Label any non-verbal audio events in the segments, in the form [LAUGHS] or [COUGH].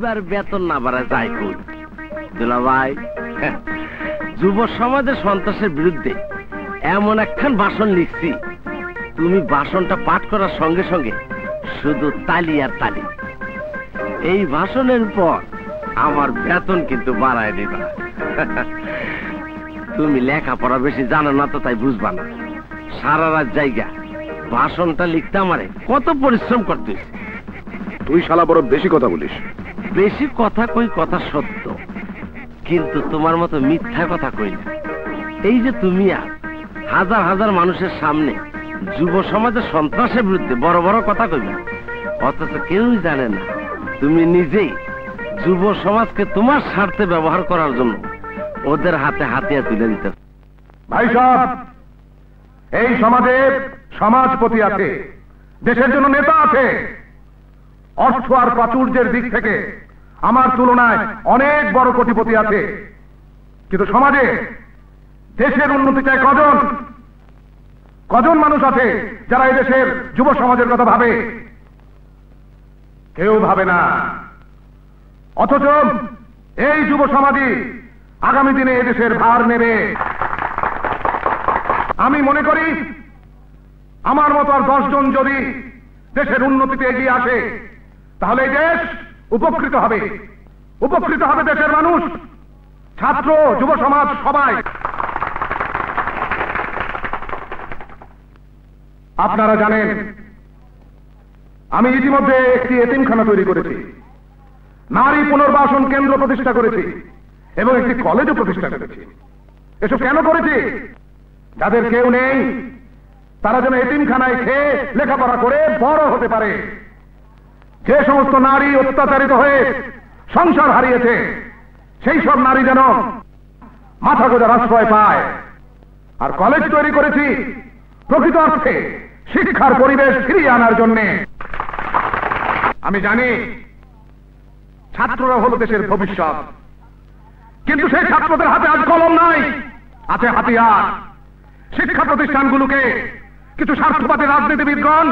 এইবার বেতন না বাড়া যায় কই? দুলা ভাই হ্যাঁ, যুব সমাজের সন্ত্রাসের বিরুদ্ধে এমন একখান ভাষণ লিখছি। তুমি ভাষণটা পাঠ করার সঙ্গে সঙ্গে শুধু তালি আর তালি। এই ভাষণের পর আমার বেতন কিন্তু বাড়ায় দিবা। [LAUGHS] তুমি লেখাপড়া বেশি জানো না তো তাই বুঝবা না। সারা রাত জায়গা ভাষণটা লিখতে আমারে কত পরিশ্রম করতে। তুই শালা বড় বেশি কথা বলিস। বেশি কথা কই কথা সত্য, কিন্তু তোমার মতো মিথ্যা কথা কই না। এই যে তুমি আর হাজার হাজার মানুষের সামনে যুব সমাজের সন্ত্রাসের বিরুদ্ধে বড় বড় কথা কইবে, অথচ কেউই জানে না তুমি নিজেই যুব সমাজকে তোমার স্বার্থে ব্যবহার করার জন্য ওদের হাতে হাতিয়া তুলে দিতে ভাই সাহেব এই সমাজে সমাজপতি আছে, দেশের জন্য নেতা আছে। অর্থ আর প্রাচুর্যের দিক থেকে আমার তুলনায় অনেক বড় কোটিপতি আছে। কিন্তু সমাজে দেশের উন্নতি চায় কজন? কজন মানুষ আছে যারা দেশের যুব সমাজের কথা ভাবে? কেউ ভাবে না। অথচ এই যুব সমাজই আগামী দিনে এদেশের ভার নেবে। আমি মনে করি, আমার মতো আর দশজন যদি দেশের উন্নতিতে এগিয়ে আসে তাহলে এই দেশ উপকৃত হবে। উপকৃত হবে দেশের মানুষ। ছাত্র, যুব সমাজ, সবাই। আপনারা জানেন, আমি ইতিমধ্যে একটি এতিমখানা তৈরি করেছি। নারী পুনর্বাসন কেন্দ্র প্রতিষ্ঠা করেছি এবং একটি কলেজও প্রতিষ্ঠা করেছি। এসব কেন করেছি? যাদের কেউ নেই, তারা যেন এতিমখানায় খেয়ে লেখাপড়া করে বড় হতে পারে। যে সমস্ত নারী অত্যাচারিত হয়ে সংসার হারিয়েছে, সেই সব নারী যেন মাথা গোজার আশ্রয় পায়। আর কলেজ তৈরি করেছি প্রকৃত অর্থে শিক্ষার পরিবেশ ফিরিয়ে আনার জন্যে। আমি জানি ছাত্ররা হলো দেশের ভবিষ্যৎ, কিন্তু সেই ছাত্রদের হাতে আজ কলম নাই, আছে হাতিয়ার। শিক্ষা প্রতিষ্ঠানগুলোকে কিছু স্বার্থবাদী রাজনীতিবিদগণ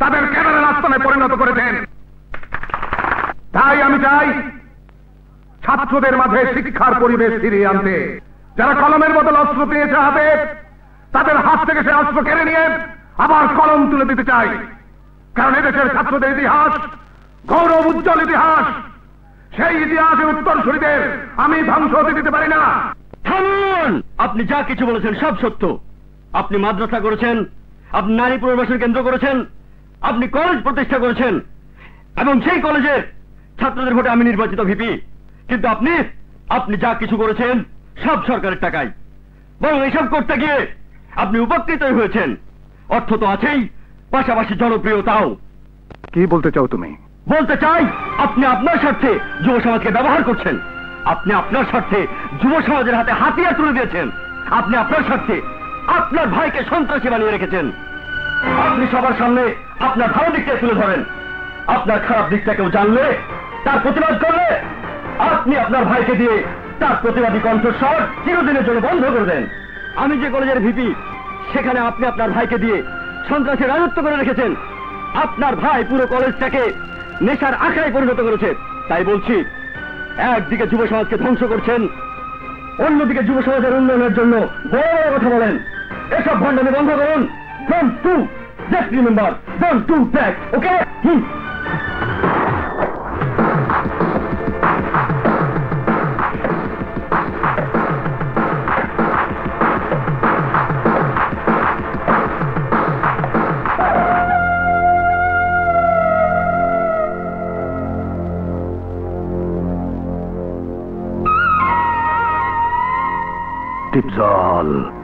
তাদের ক্যাডারের আস্থানে পরিণত করেছেন। তাই আমি চাই ছাত্রদের মাঝে শিক্ষার পরিবেশ ফিরিয়ে আনতে। যারা কলমের বদল অস্ত্র পেয়েছে হাতে, তাদের হাত থেকে সে অস্ত্র কেড়ে নিয়ে আবার কলম তুলে দিতে চাই। কারণ এদেশের ছাত্রদের ইতিহাস, গৌরব উজ্জ্বল ইতিহাস, সেই ইতিহাসের উত্তরসূরিদের আমি ধ্বংস হতে দিতে পারি না। থামুন! আপনি যা কিছু বলেছেন সব সত্য। আপনি মাদ্রাসা করেছেন, আপনি নারী পুনর্বাসন কেন্দ্র করেছেন, আপনি কলেজ প্রতিষ্ঠা করেছেন, এবং সেই কলেজে ছাত্রদের ভোটে আমি নির্বাচিত ভিপি। কিন্তু আপনি আপনি যা কিছু করেছেন সব সরকারের টাকায়। বরং এসব করতে গিয়ে আপনি উপকৃতই হয়েছেন। অর্থ তো আছেই পাশাপাশি জনপ্রিয়তাও। কি বলতে চাও তুমি? বলতে চাই আপনি আপনার স্বার্থে যুব সমাজকে ব্যবহার করছেন। আপনি আপনার স্বার্থে যুব সমাজের হাতে হাতিয়ার তুলে দিয়েছেন। আপনি আপনার স্বার্থে আপনার ভাইকে সন্ত্রাসী বানিয়ে রেখেছেন। আপনি সবার সামনে আপনার ভালো দিকটা তুলে ধরেন। আপনার খারাপ দিকটা কেউ জানলে তার প্রতিবাদ করলে আপনি আপনার ভাইকে দিয়ে তার প্রতিবাদী কণ্ঠস্বর চিরদিনের জন্য বন্ধ করে দেন। আমি যে কলেজের ভিপি সেখানে আপনি আপনার ভাইকে দিয়ে সন্ত্রাসী রাজত্ব করে রেখেছেন। আপনার ভাই পুরো কলেজটাকে নেশার আখড়ায় পরিণত করেছে। তাই বলছি, একদিকে যুব সমাজকে ধ্বংস করছেন, অন্যদিকে যুব সমাজের উন্নয়নের জন্য বড় বড় কথা বলেন। এসব ভণ্ডামি বন্ধ করুন। Don't to just remember don't to back okay hmm. one.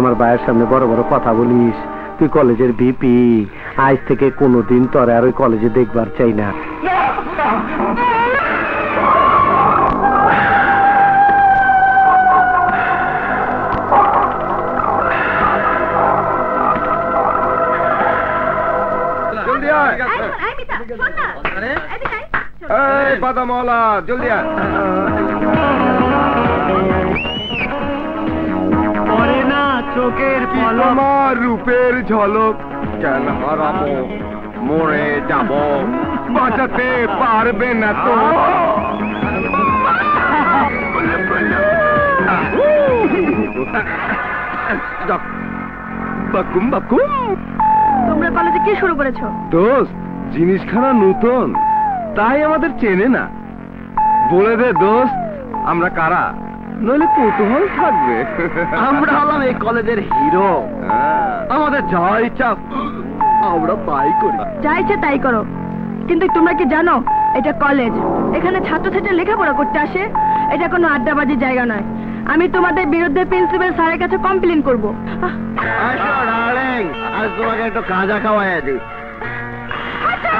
আমার ভাইয়ের সামনে বড় বড় কথা বলিস। তুই কলেজের ভিপি আজ থেকে কোনোদিন তোরে আর ওই কলেজে দেখবার চাই না। জলদি বাদামওয়ালা জলদি আয়। তোমার রূপের ঝলক কেন হারাবো? মরে যাব। বাঁচাতে পারবে না তো। বাকুম বাকুম। তোমরা কলেজে কি শুরু করেছ? দোস্ত জিনিসখানা নতুন। তাই আমাদের চেনে না। বলে দে দোস্ত আমরা কারা? নইলে কৌতূহল থাকবে। আমরা হলাম এই কলেজের হিরো। হ্যাঁ। আমাদের যা ইচ্ছা আমরা তাই করি। যা ইচ্ছে তাই করো। কিন্তু তোমরা কি জানো এটা কলেজ। এখানে লেখাপড়া করতে আসে। এটা কোনো আড্ডাবাজির জায়গা নয়। আমি তোমাদের বিরুদ্ধে প্রিন্সিপাল স্যারের কাছে কমপ্লেন করব। আসো ডার্লিং আজ তোমাকে একটু কাঁজা খাওয়াই দিই আচ্ছা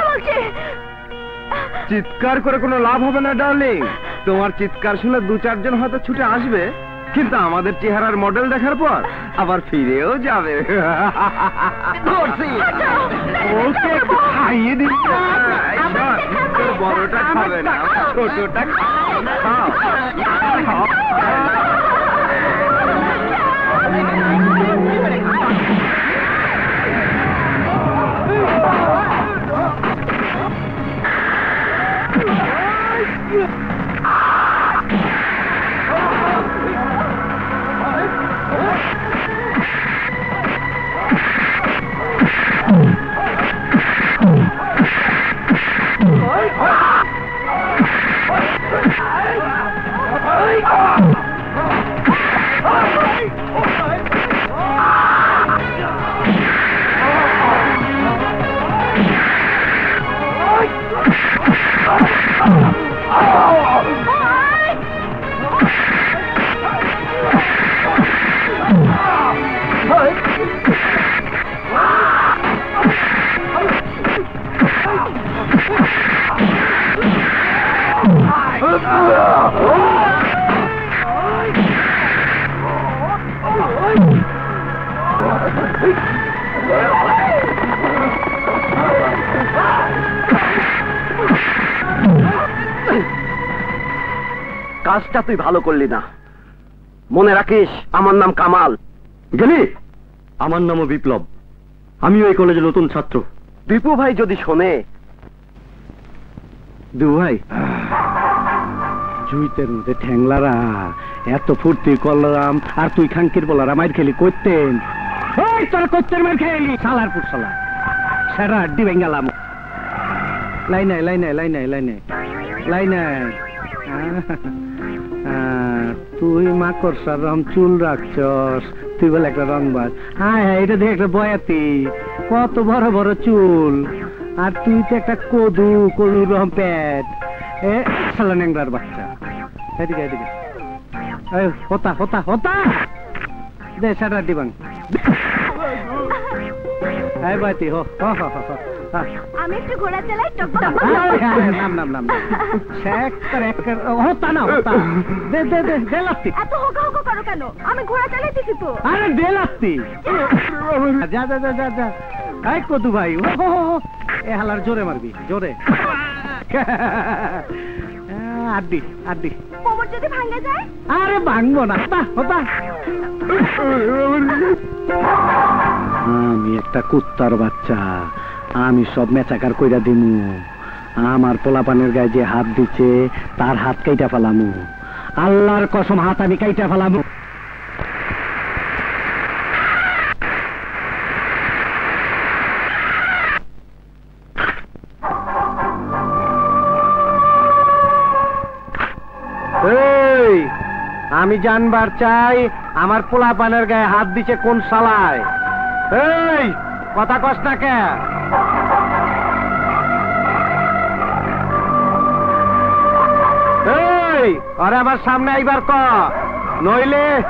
চিৎকার করে কোনো লাভ হবে না ডার্লিং তোমার চিৎকার শুনে দু চারজন হয়তো ছুটে আসবে কিন্তু আমাদের চেহারার মডেল দেখার পর আবার ফিরেও যাবে। ওকে খাইয়ে দিন। বড়টা খাবে না। ছোটটা খাও। কাজটা তুই ভালো করলি না। মনে রাখিস আমার নাম কামাল। গেলি আমার নামও বিপ্লব। আমিও এই কলেজের নতুন ছাত্র। দীপু ভাই যদি শোনে। ভাই জুইতের মধ্যে ঠ্যাংলারা এত ফুর্তি করলাম আর তুই খাঙ্কির বলারা মাইর খেলি করতেন ওই তোর করতেন মাইর খেলি সালার পুর সালা সেরা আড্ডি ভেঙ্গালাম লাই নাই লাই নাই লাই তুই মাকড় সার রম চুল রাখছস। তুই বলে একটা রংবাজ হ্যাঁ হ্যাঁ এটা দেখে একটা বয়াতি। কত বড় বড় চুল। আর তুই তো একটা কদু কদু রম প্যাট। এ শালা ন্যাংরার বাচ্চা। এদিকে এদিকে। হতা হতা হতা। দে সারা দিবাং। এই বাতি হো হো, হো হা। আমি একটু ঘোড়া চালাই টক আরে, আরে, নাম নাম নাম শেখ [LAUGHS] তার হতা না হতা। দে দে দে দে লাত্তি এত হোকা হোকা করো কেন? আমি ঘোড়া চালাইতেছি তো। আরে দে লাত্তি যা যা যা যা যা। এই কদু ভাই ও হো হো, হো। এ হালার জোরে মারবি জোরে। আড্ডি আড্ডি। কোমর যদি ভাঙে যায়? আরে ভাঙবো না হতা। আমি একটা কুত্তার বাচ্চা। আমি সব মেচাকার কইরা দিমু। আমার পোলাপানের গায়ে যে হাত দিচ্ছে, তার হাত কাইটা ফেলামু। আল্লাহর কসম হাত আমি কাইটা ফেলামু। আমি জানবার চাই, আমার পোলা পানের গায়ে হাত দিছে কোন সালায় এই, কথা কস না কে এই আরে আমার সামনে আইবার ক? নইলে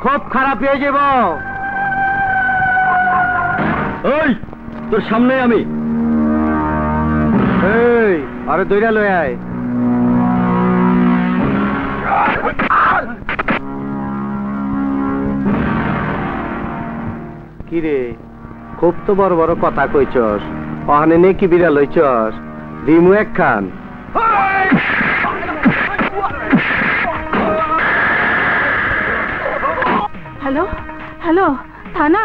খুব খারাপ হয়ে যাব। ওই তোর সামনে আমি। এই আরে দইরা লই আয়। কি রে খুব তো বড় বড় কথা কইছস। অহানে নে কি বিড়াল হইছস। দিমু একখান। হ্যালো হ্যালো থানা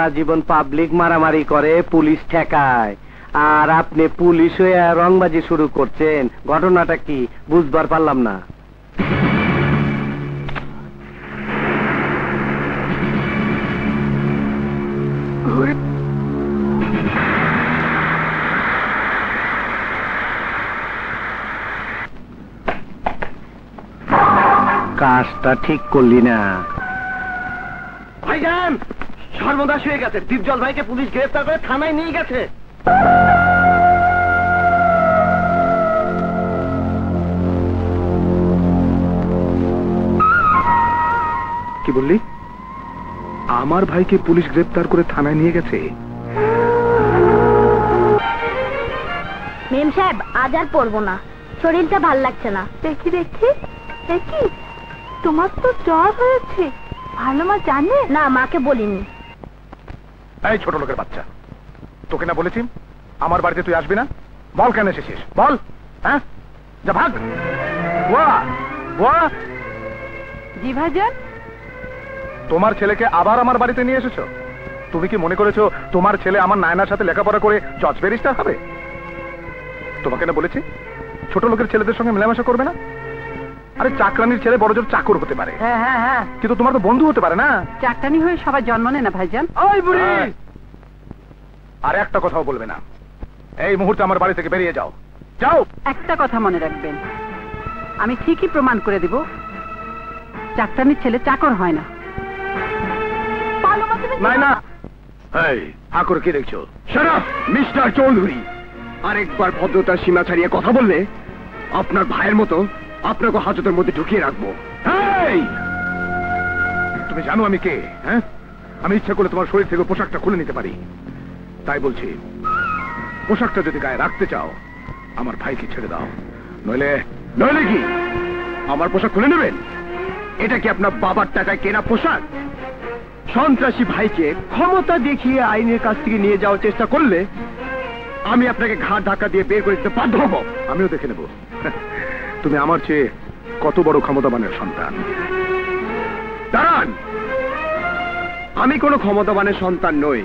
সারা জীবন পাবলিক মারামারি করে, পুলিশ ঠেকায়। আর আপনি পুলিশ হয়ে রংবাজি শুরু করছেন। ঘটনাটা কি? বুঝবার পারলাম না। কাজটা ঠিক করলি না। ভাইজান! সর্বনাশ হয়ে গেছে। দীপজল ভাইকে পুলিশ গ্রেফতার করে থানায় নিয়ে গেছে। কি বললি? আমার ভাইকে পুলিশ গ্রেফতার করে থানায় নিয়ে গেছে? মেম সাহেব আজ আর পড়ব না। শরীরটা ভালো লাগছে না। দেখি দেখি। দেখি তোমার তো জ্বর হয়েছে। ভালো মা জানে? না মাকে বলিনি। এই ছোট লোকের বাচ্চা। তোকে না বলেছি আমার বাড়িতে তুই আসবি না? বল কেন এসেছিস? বল হ্যাঁ? যা ভাগ। জি ভাইজান তোমার ছেলেকে আবার আমার বাড়িতে নিয়ে এসেছ? তুমি কি মনে করেছ তোমার ছেলে আমার নায়নার সাথে লেখাপড়া করে জজ ব্যারিস্টার হবে? তোমাকে না বলেছি ছোট লোকের ছেলেদের সঙ্গে মেলামেশা করবে না? আরে চাকরানির ছেলে বড় জোর চাকর হতে পারে। হ্যাঁ হ্যাঁ হ্যাঁ। কিন্তু তোমার তো বন্ধু হতে পারে না। চাকটানি হয়ে সবাই জন্ম নেয় না ভাইজান। ওই বুড়ি! আর একটা কথাও বলবে না। এই মুহূর্তে আমার বাড়ি থেকে বেরিয়ে যাও। যাও! একটা কথা মনে রাখবেন। আমি ঠিকই প্রমাণ করে দিব চাকটানির ছেলে চাকর হয় না। নাই না এই হা কি দেখছ? শরাফ মিস্টার চৌধুরী আরেকবার ভদ্রতার সীমা ছাড়িয়ে কথা বললে আপনার ভাইয়ের মতো আপনাকে হাজতের মধ্যে ঢুকিয়ে রাখব। তুমি জানো আমি কে হ্যাঁ? আমি ইচ্ছা করলে তোমার শরীর থেকে পোশাকটা খুলে নিতে পারি। তাই বলছি, পোশাকটা যদি গায়ে রাখতে চাও, আমার ভাইকে ছেড়ে দাও। নইলে নইলে কি? আমার পোশাক খুলে নেবেন? এটা কি আপনার বাবার টাকায় কেনা পোশাক? সন্ত্রাসী ভাইকে ক্ষমতা দেখিয়ে আইনের কাছ থেকে নিয়ে যাওয়ার চেষ্টা করলে আমি আপনাকে ঘাট ধাক্কা দিয়ে বের করে দিতে বাধ্য হব। আমিও দেখে নেব। তুমি আমার চেয়ে কত বড় ক্ষমতাবানের সন্তান? দাঁড়ান! আমি কোনো ক্ষমতাবানের সন্তান নই।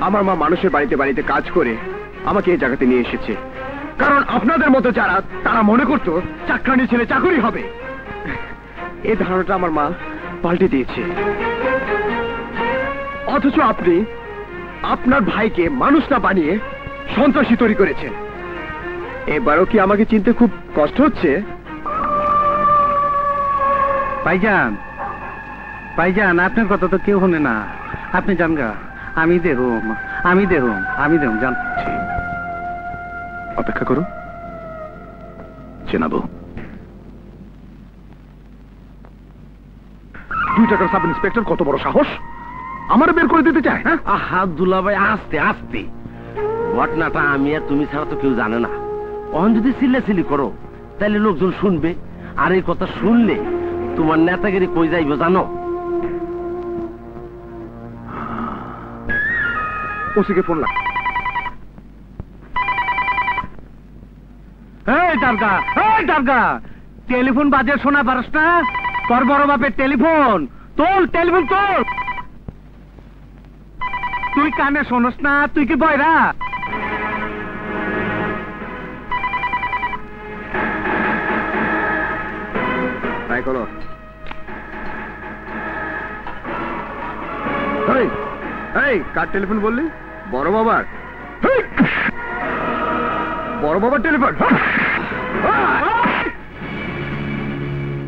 আমার মা মানুষের বাড়িতে বাড়িতে কাজ করে আমাকে এই জায়গাতে নিয়ে এসেছে। কারণ আপনাদের মতো যারা, তারা মনে করতো চাকরানি ছেলে চাকরি হবে। এই ধারণাটা আমার মা পাল্টে দিয়েছে। অথচ আপনি আপনার ভাইকে মানুষ না বানিয়ে সন্ত্রাসী তৈরি করেছেন। এবারও কি আমাকে চিনতে খুব কষ্ট হচ্ছে? ভাইজান ভাইজান আপনার কথা তো কেউ শুনে না। আপনি যান গা। আমি দেখুম আমি দেখুম আমি দেখুম যান। অপেক্ষা করো চেনাবো। দুই টাকার সাব ইন্সপেক্টর কত বড় সাহস? আমার বের করে দিতে চায় হ্যাঁ? আহা দুলাভাই আস্তে আস্তে। ঘটনাটা আমি আর তুমি ছাড়া তো কেউ জানে না। অহন যদি চিল্লাচিল্লি করো তাহলে লোকজন শুনবে আর এই কথা শুনলে তোমার নেতাগিরি কই যাইব জানো? ওসিকে ফোন লাগ। এই এই টেলিফোন বাজে শোনা পারস না? তোর বড় বাপের টেলিফোন তোল টেলিফোন তোল তুই কানে শোনস না তুই কি বয়রা? এই কার টেলিফোন বললি? বড় বাবার। বড় বাবার টেলিফোন।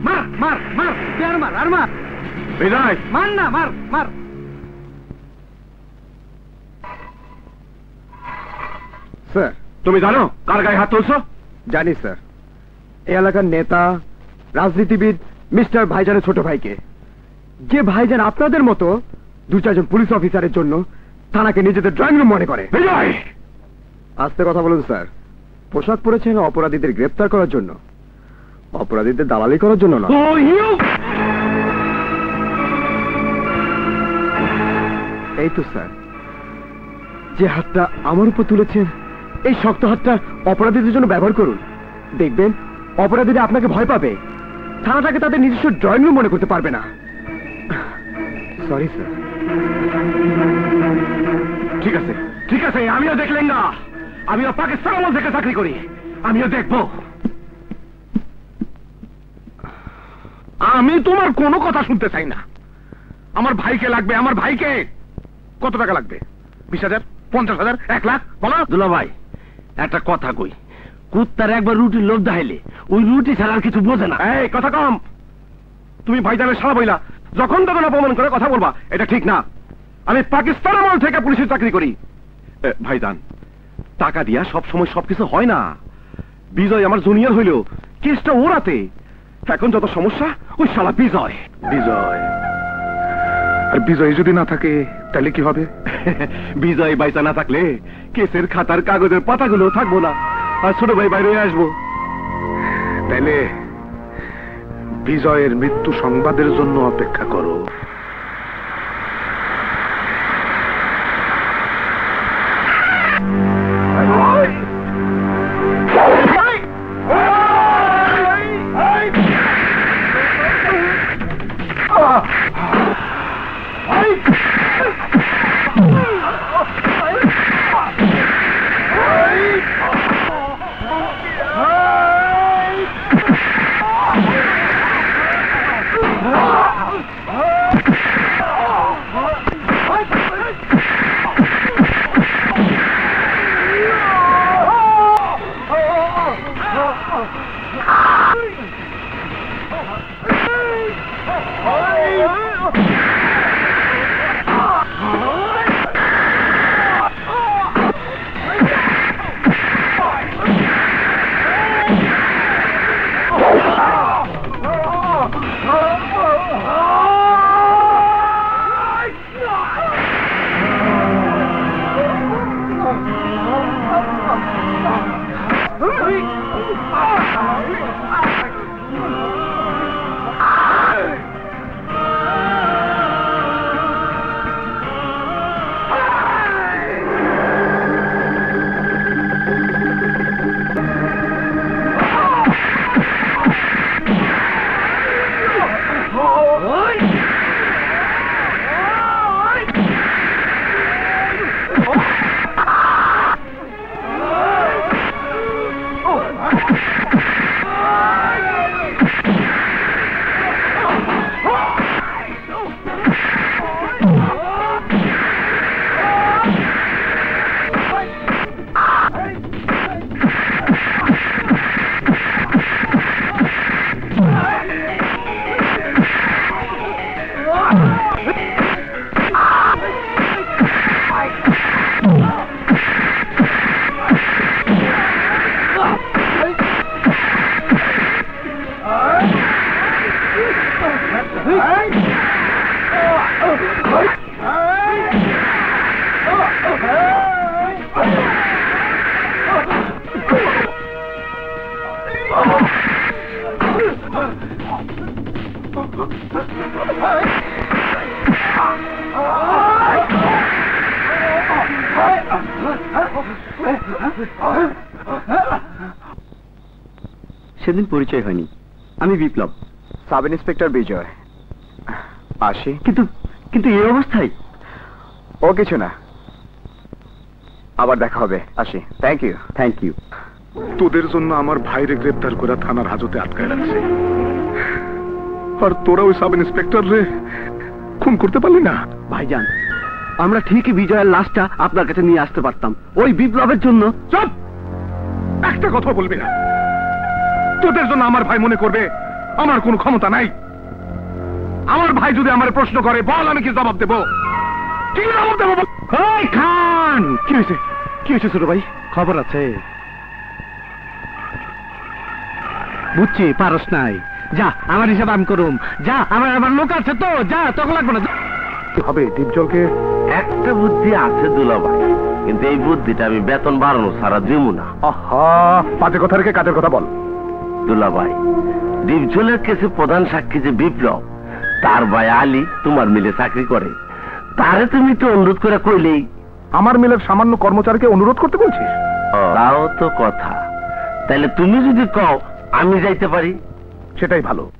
মার মার মার আর মার আর মার। বিদায়। মার না মার মার। স্যার তুমি জানো কার গায়ে হাত তুলছো? জানি স্যার। এই এলাকার নেতা রাজনীতিবিদ মিস্টার ভাইজানের ছোট ভাইকে। যে ভাইজান আপনাদের মতো দু চারজন পুলিশ অফিসারের জন্য থানাকে নিজেদের ড্রয়িং রুম মনে করে। বিজয়! আস্তে কথা বলুন স্যার। পোশাক পরেছেন অপরাধীদের গ্রেপ্তার করার জন্য? অপরাধীদের দালালি করার জন্য না এই তো স্যার। যে হাতটা আমার উপর তুলেছেন এই শক্ত হাতটা অপরাধীদের জন্য ব্যবহার করুন। দেখবেন অপরাধীরা আপনাকে ভয় পাবে। থানাটাকে তাদের নিজস্ব ড্রয়িং রুম মনে করতে পারবে না। Sorry sir. ঠিক আছে ঠিক আছে আমিও দেখলেন না আমিও পাকিস্তান আমল থেকে চাকরি করি। আমিও দেখব। আমি তোমার কোনো কথা শুনতে চাই না। আমার ভাইকে লাগবে আমার ভাইকে। কত টাকা লাগবে? বিশ হাজার পঞ্চাশ হাজার এক লাখ বলো। দুলাভাই একটা কথা কই। কুত্তার একবার রুটির লোভ দেখাইলে ওই রুটি ছাড়া আর কিছু বোঝে না। এই কথা কম। তুমি ভাইজানের সারা বইলা যখন তখন অপমান করে কথা বলবা এটা ঠিক না। আমি পাকিস্তান আমল থেকে পুলিশের চাকরি করি। ভাইজান টাকা দিয়া সব সময় সবকিছু হয় না। বিজয় আমার জুনিয়র হইল কেসটা ওরাতে। এখন যত সমস্যা ওই শালা বিজয়। বিজয়। আর বিজয় যদি না থাকে তাহলে কি হবে? [LAUGHS] বিজয় বাইচা না থাকলে কেসের খাতার কাগজের পাতাগুলো থাকব না। আর ছোট ভাই বাইরে আসব। তাইলে বিজয়ের মৃত্যু সংবাদের জন্য অপেক্ষা করো। পরিচয় হয়নি। আমি বিপ্লব সাব ইন্সপেক্টর বিজয়। আসি কিন্তু কিন্তু এই অবস্থায়? ও কিছু না। আবার দেখা হবে। আসি। থ্যাংক ইউ থ্যাংক ইউ তোদের জন্য আমার ভাইরে গ্রেপ্তার করে থানার হাজতে আটকায় রাখছে। আর তোরা ওই সাব ইন্সপেক্টর রে খুন করতে পারলি না? ভাইজান আমরা ঠিকই বিজয়ের লাশটা আপনার কাছে নিয়ে আসতে পারতাম। ওই বিপ্লবের জন্য চুপ! একটা কথা বলবি না। তোদের জন্য আমার ভাই মনে করবে আমার কোনো ক্ষমতা নাই। আমার ভাই যদি আমার প্রশ্ন করে বল আমি কি জবাব দেব? কি জবাব দেবো খান! কি হয়েছে? কি হয়েছে ছোট ভাই? খবর আছে। বুঝছি পারস নাই। যা আমার হিসাব আমি করুম। যা আমার আমার লোক আছে তো যা তখন লাগবে না। হবে দীপজলকে? একটা বুদ্ধি আছে দুলাভাই কিন্তু এই বুদ্ধিটা আমি বেতন বাড়ানো সারা দিব না। আহা বাজে কথা রেখে কাজের কথা বল। দুলাভাই ডিপজলের কেসে প্রধান সাক্ষী যে বিপ্লব তার ভাই আলী তোমার মিলে চাকরি করে। তারে তুমি একটু অনুরোধ করে কইলেই। আমার মিলের সামান্য কর্মচারীকে অনুরোধ করতে বলছিস? তাও তো কথা। তাহলে তুমি যদি কও আমি যাইতে পারি। সেটাই ভালো।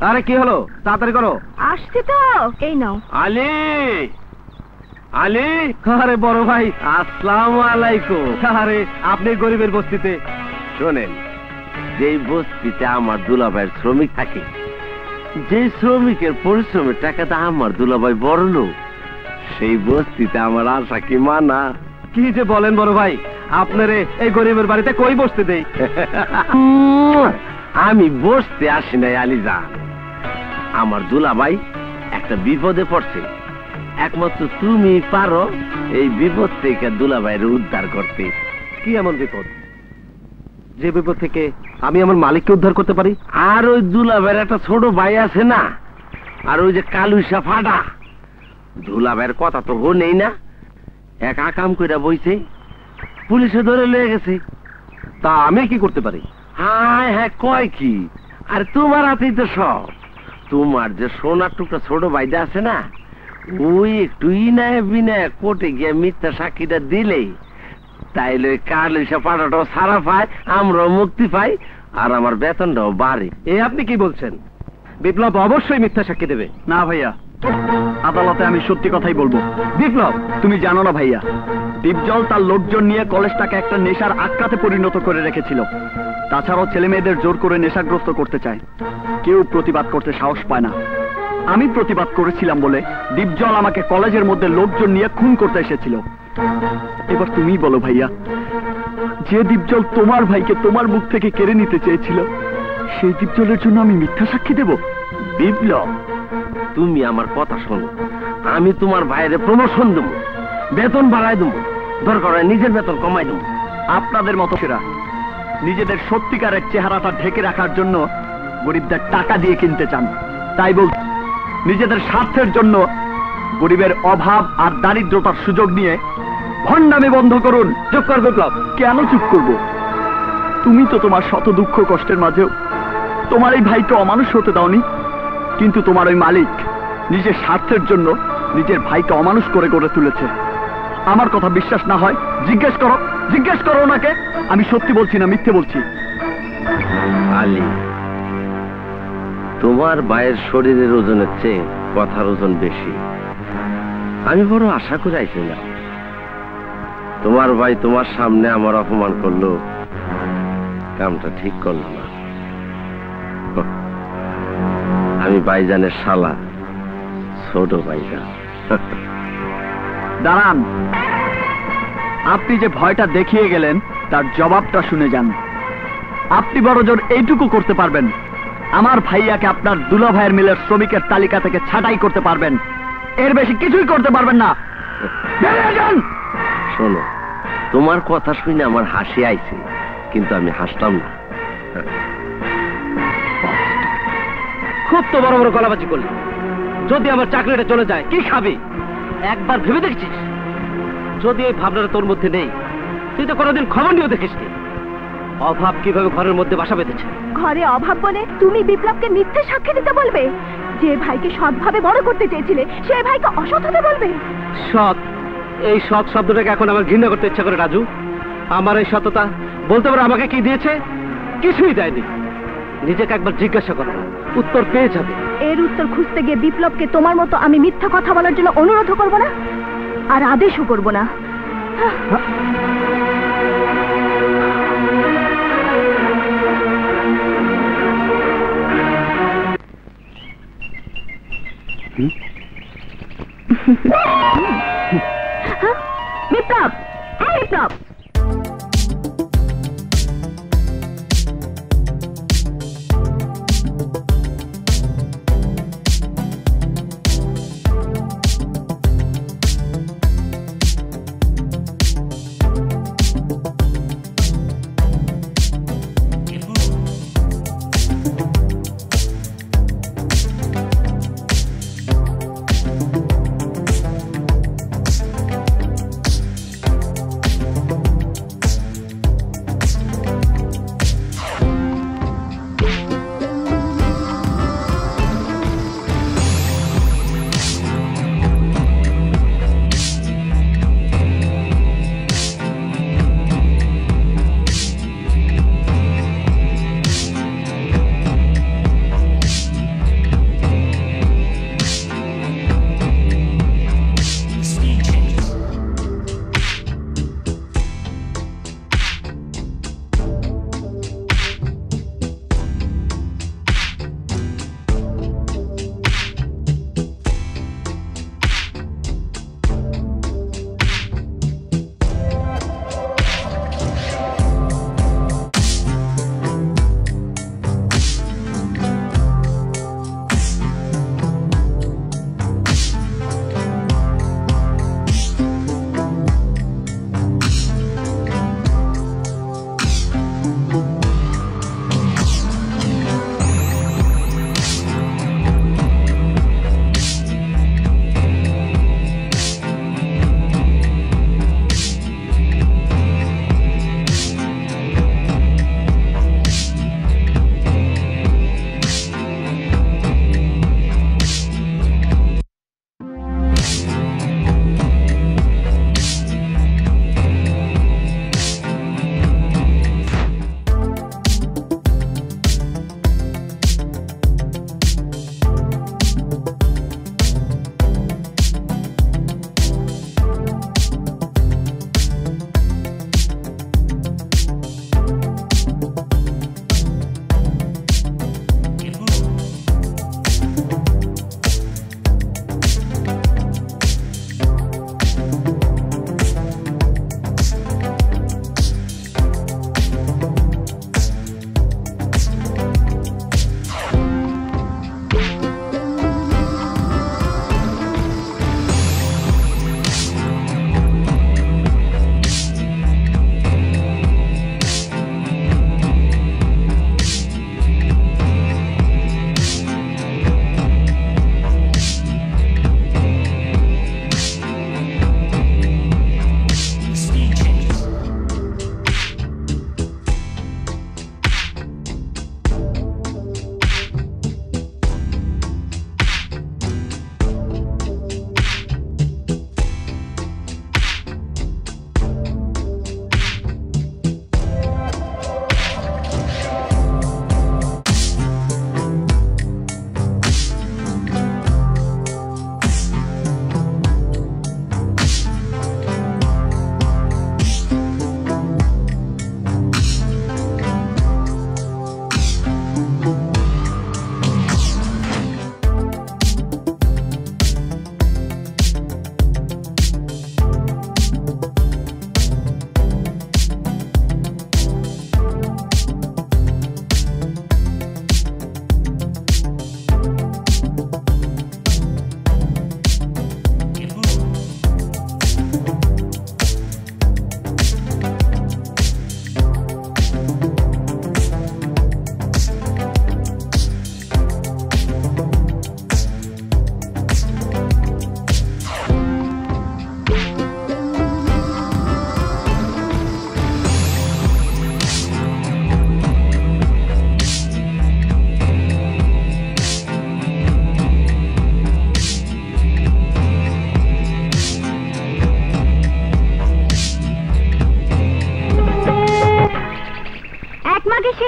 আরে কি হলো? তাড়াতাড়ি করো। আসছি তো এই নাও। আলী! আলী! আরে বড় ভাই আসসালামু আলাইকুম। আরে আপনি গরিবের বস্তিতে। শোনেন যেই বস্তিতে আমার দুলাভাইয়ের শ্রমিক থাকে যে শ্রমিকের পরিশ্রমের টাকাটা আমার দুলাভাই বড় লোক সেই বস্তিতে আমার আশা কি মানা? কি যে বলেন বড় ভাই আপনারে এই গরিবের বাড়িতে কই বসতে দেই? আমি বসতে আসি নাই আলিজান আমার দুলাভাই একটা বিপদে পড়ছে। একমাত্র তুমি পারো এই বিপদ থেকে দুলাভাইয়ের উদ্ধার করতে। কি এমন বিপদ? যে বিপদ থেকে আমি আমার মালিককে উদ্ধার করতে পারি? আর ওই দুলাভাইয়ের একটা ছোট ভাই আছে না? আর ওই যে কালুসা ফাটা? দুলাভাইয়ের কথা তো নেই না। এক আকাম কইরা বইছে। পুলিশে ধরে লয়ে গেছে। তা আমি কি করতে পারি? হ্যাঁ হ্যাঁ কয় কি? আর তোমার হাতেই তো সব। তোমার যে সোনার টুকরা ছোট ভাইটা আছে না ওই একটু ইনায় বিনায় কোর্টে গিয়ে মিথ্যা সাক্ষীটা দিলেই তাইলে ওই কালুসা পাটাটাও সারা পায় আমরাও মুক্তি পাই আর আমার বেতনটাও বাড়ে। এ আপনি কি বলছেন? বিপ্লব অবশ্যই মিথ্যা সাক্ষী দেবে। না ভাইয়া আদালতে আমি সত্যি কথাই বলব। বিপ্লব তুমি জানো না ভাইয়া দীপজল তার লোকজন নিয়ে কলেজটাকে একটা নেশার আক্রাতে পরিণত করে রেখেছিল। তাছাড়াও ছেলে মেয়েদের জোর করে নেশাগ্রস্ত করতে চায়। কেউ প্রতিবাদ করতে সাহস পায় না। আমি প্রতিবাদ করেছিলাম বলে দীপজল আমাকে কলেজের মধ্যে লোকজন নিয়ে খুন করতে এসেছিল। এবার তুমি বলো ভাইয়া, যে দীপজল তোমার ভাইকে তোমার মুখ থেকে কেড়ে নিতে চেয়েছিল, সেই দীপজলের জন্য আমি মিথ্যা সাক্ষী দেব? তুমি আমার কথা শোনো। আমি তোমার ভাইয়ের প্রমোশন দেবো, বেতন দেবো, দরকার হয় নিজের বেতন কমাই দেবো। আপনাদের মতো সেরা, নিজেদের সত্যিকারের চেহারাটা ঢেকে রাখার জন্য গরিবদের টাকা দিয়ে কিনতে চান। তাই বল, নিজেদের স্বার্থের জন্য গরিবের অভাব আর দারিদ্রতার সুযোগ নিয়ে ভণ্ডামি বন্ধ করুন। চুপ কর বিপ্লব। কেন চুপ করব? তুমি তো তোমার শত দুঃখ কষ্টের মাঝেও তোমার এই ভাইকে অমানুষ হতে দাওনি। কিন্তু তোমার ওই মালিক নিজের স্বার্থের জন্য নিজের ভাইকে অমানুষ করে গড়ে তুলেছে। আমার কথা বিশ্বাস না হয় জিজ্ঞেস করো জিজ্ঞেস করো ওনাকে। আমি সত্যি বলছি না মিথ্যে বলছি। আলী তোমার ভাইয়ের শরীরের ওজনের চেয়ে কথার ওজন বেশি। আমি বড় আশা করে আইছিলাম। তোমার ভাই তোমার সামনে আমার অপমান করল। কামটা ঠিক করল না। আমি ভাইজানের শালা, ছোট ভাইজান দাঁড়ান। আপনি যে ভয়টা দেখিয়ে গেলেন, তার জবাবটা শুনে যান। আপনি বড় জোর এইটুকু করতে পারবেন। আমার ভাইয়াকে আপনার দুলা ভাইয়ের মিলের শ্রমিকের তালিকা থেকে ছাঁটাই করতে পারবেন। এর বেশি কিছুই করতে পারবেন না। শোনো তোমার কথা শুনে আমার হাসি আইছে কিন্তু আমি হাসলাম না। খুব তো বড় বড় গলাবাজি করলি। যদি আমার চাকরিটা চলে যায় কি খাবি? একবার ভেবে দেখছিস? যদি এই ভাবনাটা তোর মধ্যে নেই তুই তো কোনোদিন খবর নিয়েও দেখিসনি অভাব কীভাবে ঘরের মধ্যে বাসা বেঁধেছে? ঘরে অভাব বলে তুমি বিপ্লবকে মিথ্যে সাক্ষী দিতে বলবে? যে ভাইকে সৎভাবে বড় করতে চেয়েছিলে সে ভাইকে অসৎ হতে বলবে? সৎ এই সৎ শব্দটাকে এখন আমার ঘৃণা করতে ইচ্ছা করে রাজু। আমার এই সততা বলতে পারো আমাকে কি দিয়েছে? কিছুই দেয়নি। নিজেকে একবার জিজ্ঞাসা করো। উত্তর পেয়ে যাবে। এর উত্তর খুঁজতে গিয়ে বিপ্লবকে তোমার মতো আমি মিথ্যা কথা বলার জন্য অনুরোধ করব না? আর আদেশও করব না। হ্যাঁ? বিপ্লব এই বিপ্লব যদি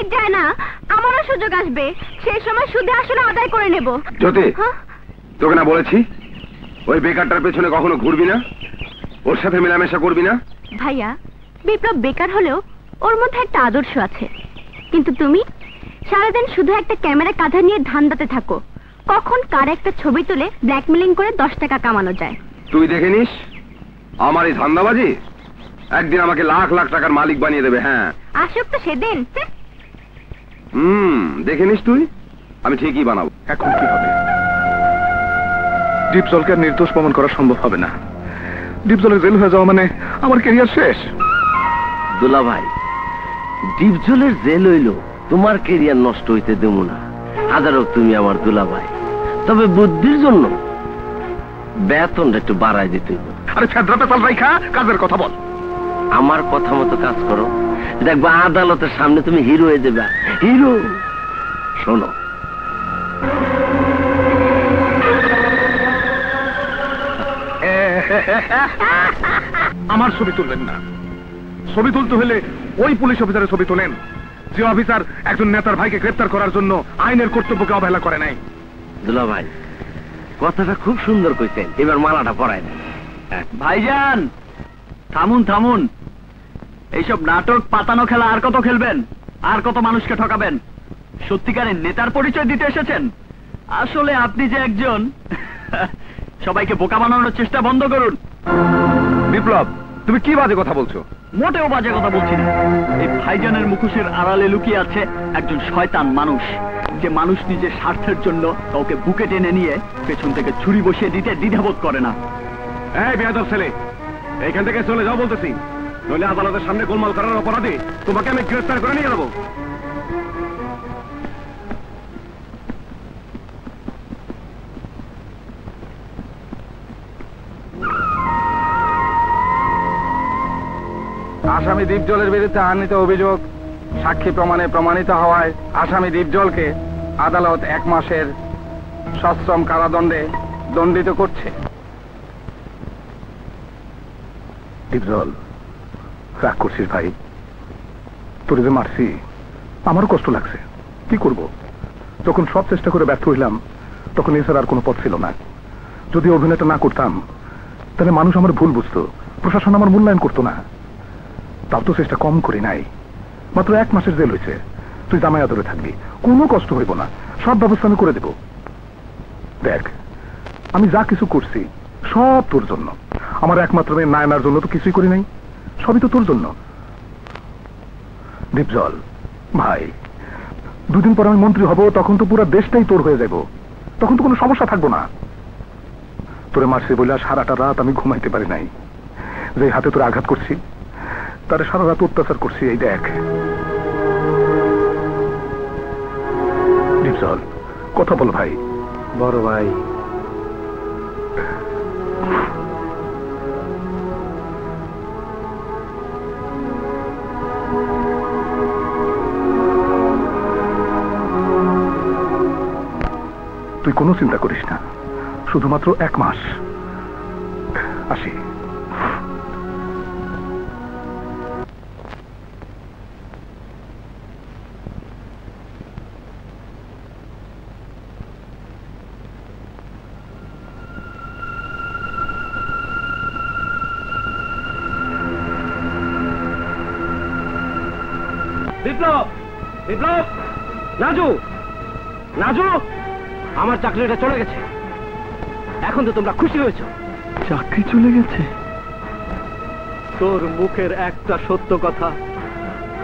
শীত যায় না আমারও সুযোগ আসবে। সেই সময় সুদে আসলে আদায় করে নেব। জ্যোতি হ্যাঁ? তোকে না বলেছি? ওই বেকারটার পেছনে কখনো ঘুরবি না? ওর সাথে মেলামেশা করবি না? ভাইয়া বিপ্লব বেকার হলেও ওর মধ্যে একটা আদর্শ আছে। কিন্তু তুমি? সারাদিন শুধু একটা ক্যামেরা কাঁধে নিয়ে ধান্দাতে থাকো। কখন কার একটা ছবি তুলে ব্ল্যাকমেলিং করে দশ টাকা কামানো যায়? তুই দেখে নিস আমার এই ধান্দাবাজি? একদিন আমাকে লাখ লাখ টাকার মালিক বানিয়ে দেবে হ্যাঁ। আসুক তো সেদিন হুম দেখে নিস তুই? আমি ঠিকই বানাবো। এখন কি হবে? ডিপজলকে আর নির্দোষ প্রমাণ করা সম্ভব হবে না। ডিপজলের জেল হয়ে যাওয়া মানে আমার ক্যারিয়ার শেষ। দুলা ভাই ডিপজলের জেল হইল তোমার কেরিয়ার নষ্ট হইতে দেব না। হাজার হোক তুমি আমার দুলা ভাই তবে বুদ্ধির জন্য বেতনটা একটু বাড়াই দিতে। আরে ফেদরাতে পাল রাইখা কাজের কথা বল। আমার কথা মতো কাজ করো। দেখবা আদালতের সামনে তুমি হিরো হয়ে যাবে। হিরো! শোনো। আমার ছবি তুলবেন না। ছবি তুলতে হলে ওই পুলিশ অফিসারের ছবি তোলেন যে অফিসার একজন নেতার ভাইকে গ্রেপ্তার করার জন্য আইনের কর্তব্যকে অবহেলা করে নাই। দুলা ভাই কথাটা খুব সুন্দর কইছেন এবার মালাটা পরায় ভাইজান থামুন থামুন। এইসব নাটক পাতানো খেলা আর কত খেলবেন? আর কত মানুষকে ঠকাবেন? সত্যিকারের নেতার পরিচয় দিতে এসেছেন? আসলে আপনি যে একজন [LAUGHS] সবাইকে বোকা বানানোর চেষ্টা বন্ধ করুন। বিপ্লব তুমি কি বাজে কথা বলছো? মোটেও বাজে কথা বলছি না। এই ভাইজানের মুখোশের আড়ালে লুকিয়ে আছে একজন শয়তান মানুষ যে মানুষ নিজের স্বার্থের জন্য কাউকে বুকে টেনে নিয়ে পেছন থেকে ছুরি বসিয়ে দিতে দ্বিধাবোধ করে না। এই বেয়াদব ছেলে এইখান থেকে চলে যাও বলতেছি। নইলে আদালতের সামনে গোলমাল করার অপরাধে তোমাকে আমি গ্রেফতার করে নিয়ে যাব। আসামি দীপজলের বিরুদ্ধে আনিত অভিযোগ সাক্ষী প্রমাণে প্রমাণিত হওয়ায় আসামি দীপজলকে আদালত এক মাসের সশ্রম কারাদণ্ডে দণ্ডিত করছে। দীপজল রাগ করছিস ভাই। তোর যে মারছি, আমারও কষ্ট লাগছে। কি করব? যখন সব চেষ্টা করে ব্যর্থ হইলাম, তখন এছাড়া আর কোনো পথ ছিল না। যদি অভিনয়টা না করতাম, তাহলে মানুষ আমার ভুল বুঝতো, প্রশাসন আমার মূল্যায়ন করতো না। তাও তো চেষ্টা কম করি নাই। মাত্র এক মাসের জেল হয়েছে তুই জামাই আদরে থাকবি। কোনো কষ্ট হইব না। সব ব্যবস্থা আমি করে দেব। দেখ, আমি যা কিছু করছি, সব তোর জন্য। আমার একমাত্র মেয়ে নায়নার জন্য তো কিছুই করি নাই। সবই তো তোর জন্য। দীপজল, ভাই, দুদিন পর আমি মন্ত্রী হব, তখন তো পুরো দেশটাই তোর হয়ে যাব তখন তো কোনো সমস্যা থাকব না। তোরে মারছি বলে সারাটা রাত আমি ঘুমাইতে পারি নাই। যে হাতে তোর আঘাত করছি, তারে সারা রাত অত্যাচার করছি, এই দেখ। দীপজল, কথা বল ভাই। বড় ভাই তুই কোনো চিন্তা করিস না। শুধুমাত্র এক মাস। আসি। বিপ্লব! বিপ্লব! নাজু! নাজু! আমার চাকরিটা চলে গেছে। এখন তো তোমরা খুশি হয়েছো। চাকরি চলে গেছে? তোর মুখের একটা সত্য কথা।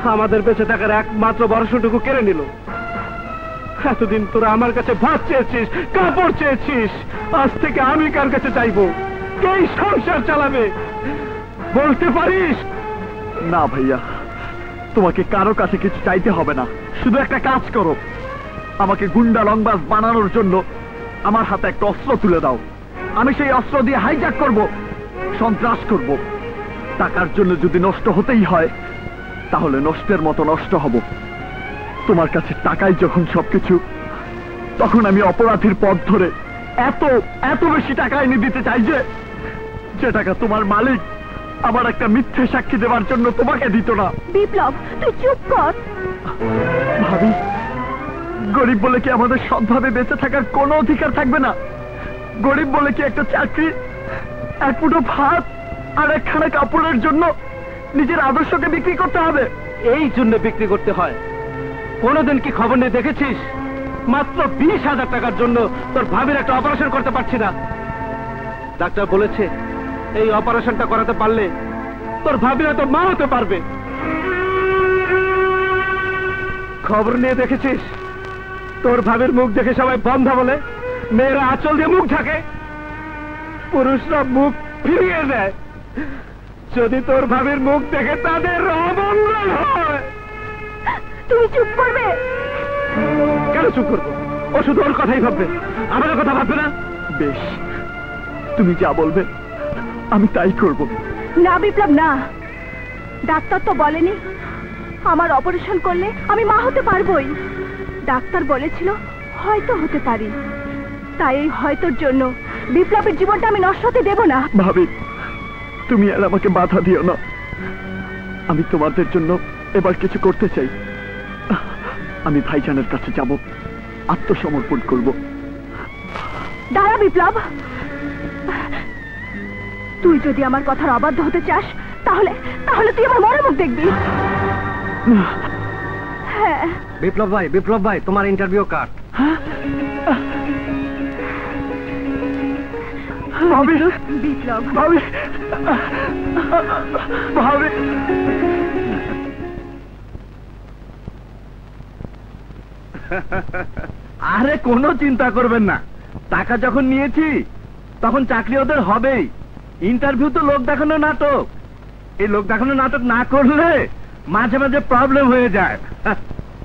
আমাদের বেঁচে থাকার একমাত্র ভরসাটুকু কেড়ে নিল। এতদিন তোরা আমার কাছে ভাত চেয়েছিস কাপড় চেয়েছিস। আজ থেকে আমি কার কাছে চাইব? কে সংসার চালাবে? বলতে পারিস? না ভাইয়া তোমাকে কারও কাছে কিছু চাইতে হবে না। শুধু একটা কাজ করো। আমাকে গুন্ডা লংবাজ বানানোর জন্য আমার হাতে একটা অস্ত্র তুলে দাও। আমি সেই অস্ত্র দিয়ে হাইজ্যাক করব সন্ত্রাস করব। টাকার জন্য যদি নষ্ট হতেই হয় তাহলে নষ্টের মতো নষ্ট হব। তোমার কাছে টাকাই যখন সবকিছু তখন আমি অপরাধীর পথ ধরে এত এত বেশি টাকা এনে দিতে চাই যে যে টাকা তোমার মালিক আমার একটা মিথ্যে সাক্ষী দেওয়ার জন্য তোমাকে দিত না। বিপ্লব তুই চুপ কর। ভাবি গরিব বলে কি আমাদের সৎভাবে বেঁচে থাকার কোনো অধিকার থাকবে না? গরিব বলে কি একটা চাকরি, এক ফুটো ভাত আর একখানা কাপড়ের জন্য নিজের আদর্শকে বিক্রি করতে হবে? এই জন্য বিক্রি করতে হয়। কোনোদিন কি খবর নিয়ে দেখেছিস? মাত্র বিশ হাজার টাকার জন্য তোর ভাবির একটা অপারেশন করতে পারছি না। ডাক্তার বলেছে, এই অপারেশনটা করাতে পারলে তোর ভাবি হয়তো মা হতে পারবে। খবর নিয়ে দেখেছিস? তোর ভাবির মুখ দেখে সবাই বন্ধ বলে মেয়েরা আঁচল দিয়ে মুখ ঢাকে। পুরুষরা মুখ ফিরিয়ে দেয়। যদি তোর ভাবির মুখ দেখে তাদের অমঙ্গল হয়। তুমি চুপ করবে। কেন চুপ করব? ও শুধু ওর কথাই ভাববে। আমাদের কথা ভাববে না? বেশ তুমি যা বলবে আমি তাই করব। না বিপ্লব না। ডাক্তার তো বলেনি আমার অপারেশন করলে আমি মা হতে পারবোই। ডাক্তার বলেছিল হয়তো হতে পারি। তাই এই হয়তোর জন্য বিপ্লবের জীবনটা আমি নষ্ট হতে দেব না। ভাবি তুমি আর আমাকে বাধা দিও না। আমি তোমাদের জন্য এবার কিছু করতে চাই। আমি ভাইজানের কাছে যাব আত্মসমর্পণ করব। দাঁড়া বিপ্লব। তুই যদি আমার কথার অবাধ্য হতে চাস তাহলে তাহলে তুই আমার মনে মুখ দেখবি। হ্যাঁ বিপ্লব ভাই বিপ্লব ভাই তোমার ইন্টারভিউ কার্ড ভাবি বিপ্লব। ভাবি ভাবি আরে কোনো চিন্তা করবেন না। টাকা যখন নিয়েছি তখন চাকরি ওদের হবেই। ইন্টারভিউ তো লোক দেখানো নাটক। এই লোক দেখানো নাটক না করলে মাঝে মাঝে প্রবলেম হয়ে যায়।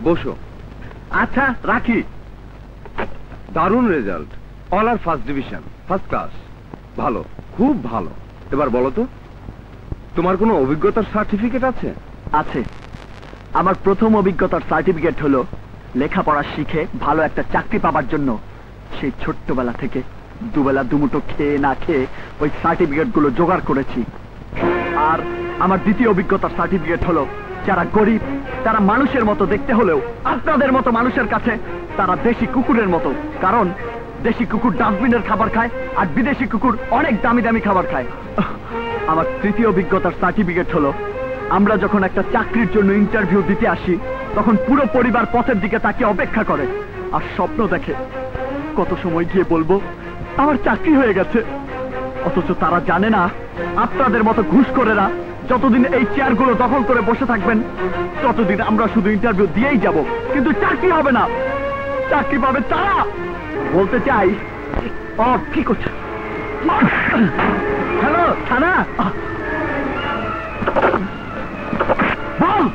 বসো। আচ্ছা রাখি। দারুণ result all are first division first class ভালো, খুব ভালো। এবার বলো তো, তোমার কোনো অভিজ্ঞতার সার্টিফিকেট আছে? আছে। আমার প্রথম অভিজ্ঞতার সার্টিফিকেট হলো, লেখাপড়া শিখে ভালো একটা চাকরি পাবার জন্য সেই ছোট্টবেলা থেকে দুবেলা দুমুটো খেয়ে না খেয়ে ওই সার্টিফিকেটগুলো জোগাড় করেছি। আর আমার দ্বিতীয় অভিজ্ঞতার সার্টিফিকেট হলো যারা গরিব, তারা মানুষের মতো দেখতে হলেও আপনাদের মতো মানুষের কাছে তারা দেশি কুকুরের মতো। কারণ দেশি কুকুর ডাস্টবিনের খাবার খায় আর বিদেশি কুকুর অনেক দামি দামি খাবার খায়। আমার তৃতীয় অভিজ্ঞতার সার্টিফিকেট হলো, আমরা যখন একটা চাকরির জন্য ইন্টারভিউ দিতে আসি, তখন পুরো পরিবার পথের দিকে তাকে অপেক্ষা করে আর স্বপ্ন দেখে। কত সময় গিয়ে বলব, আমার চাকরি হয়ে গেছে। অথচ তারা জানে না, আপনাদের মতো ঘুষখোরেরা যতদিন এই চেয়ারগুলো দখল করে বসে থাকবেন, ততদিন আমরা শুধু ইন্টারভিউ দিয়েই যাব। কিন্তু চাকরি হবে না। চাকরি পাবে তারা। বলতে চাই, ও, কি করছে? হ্যালো, থানা? বল,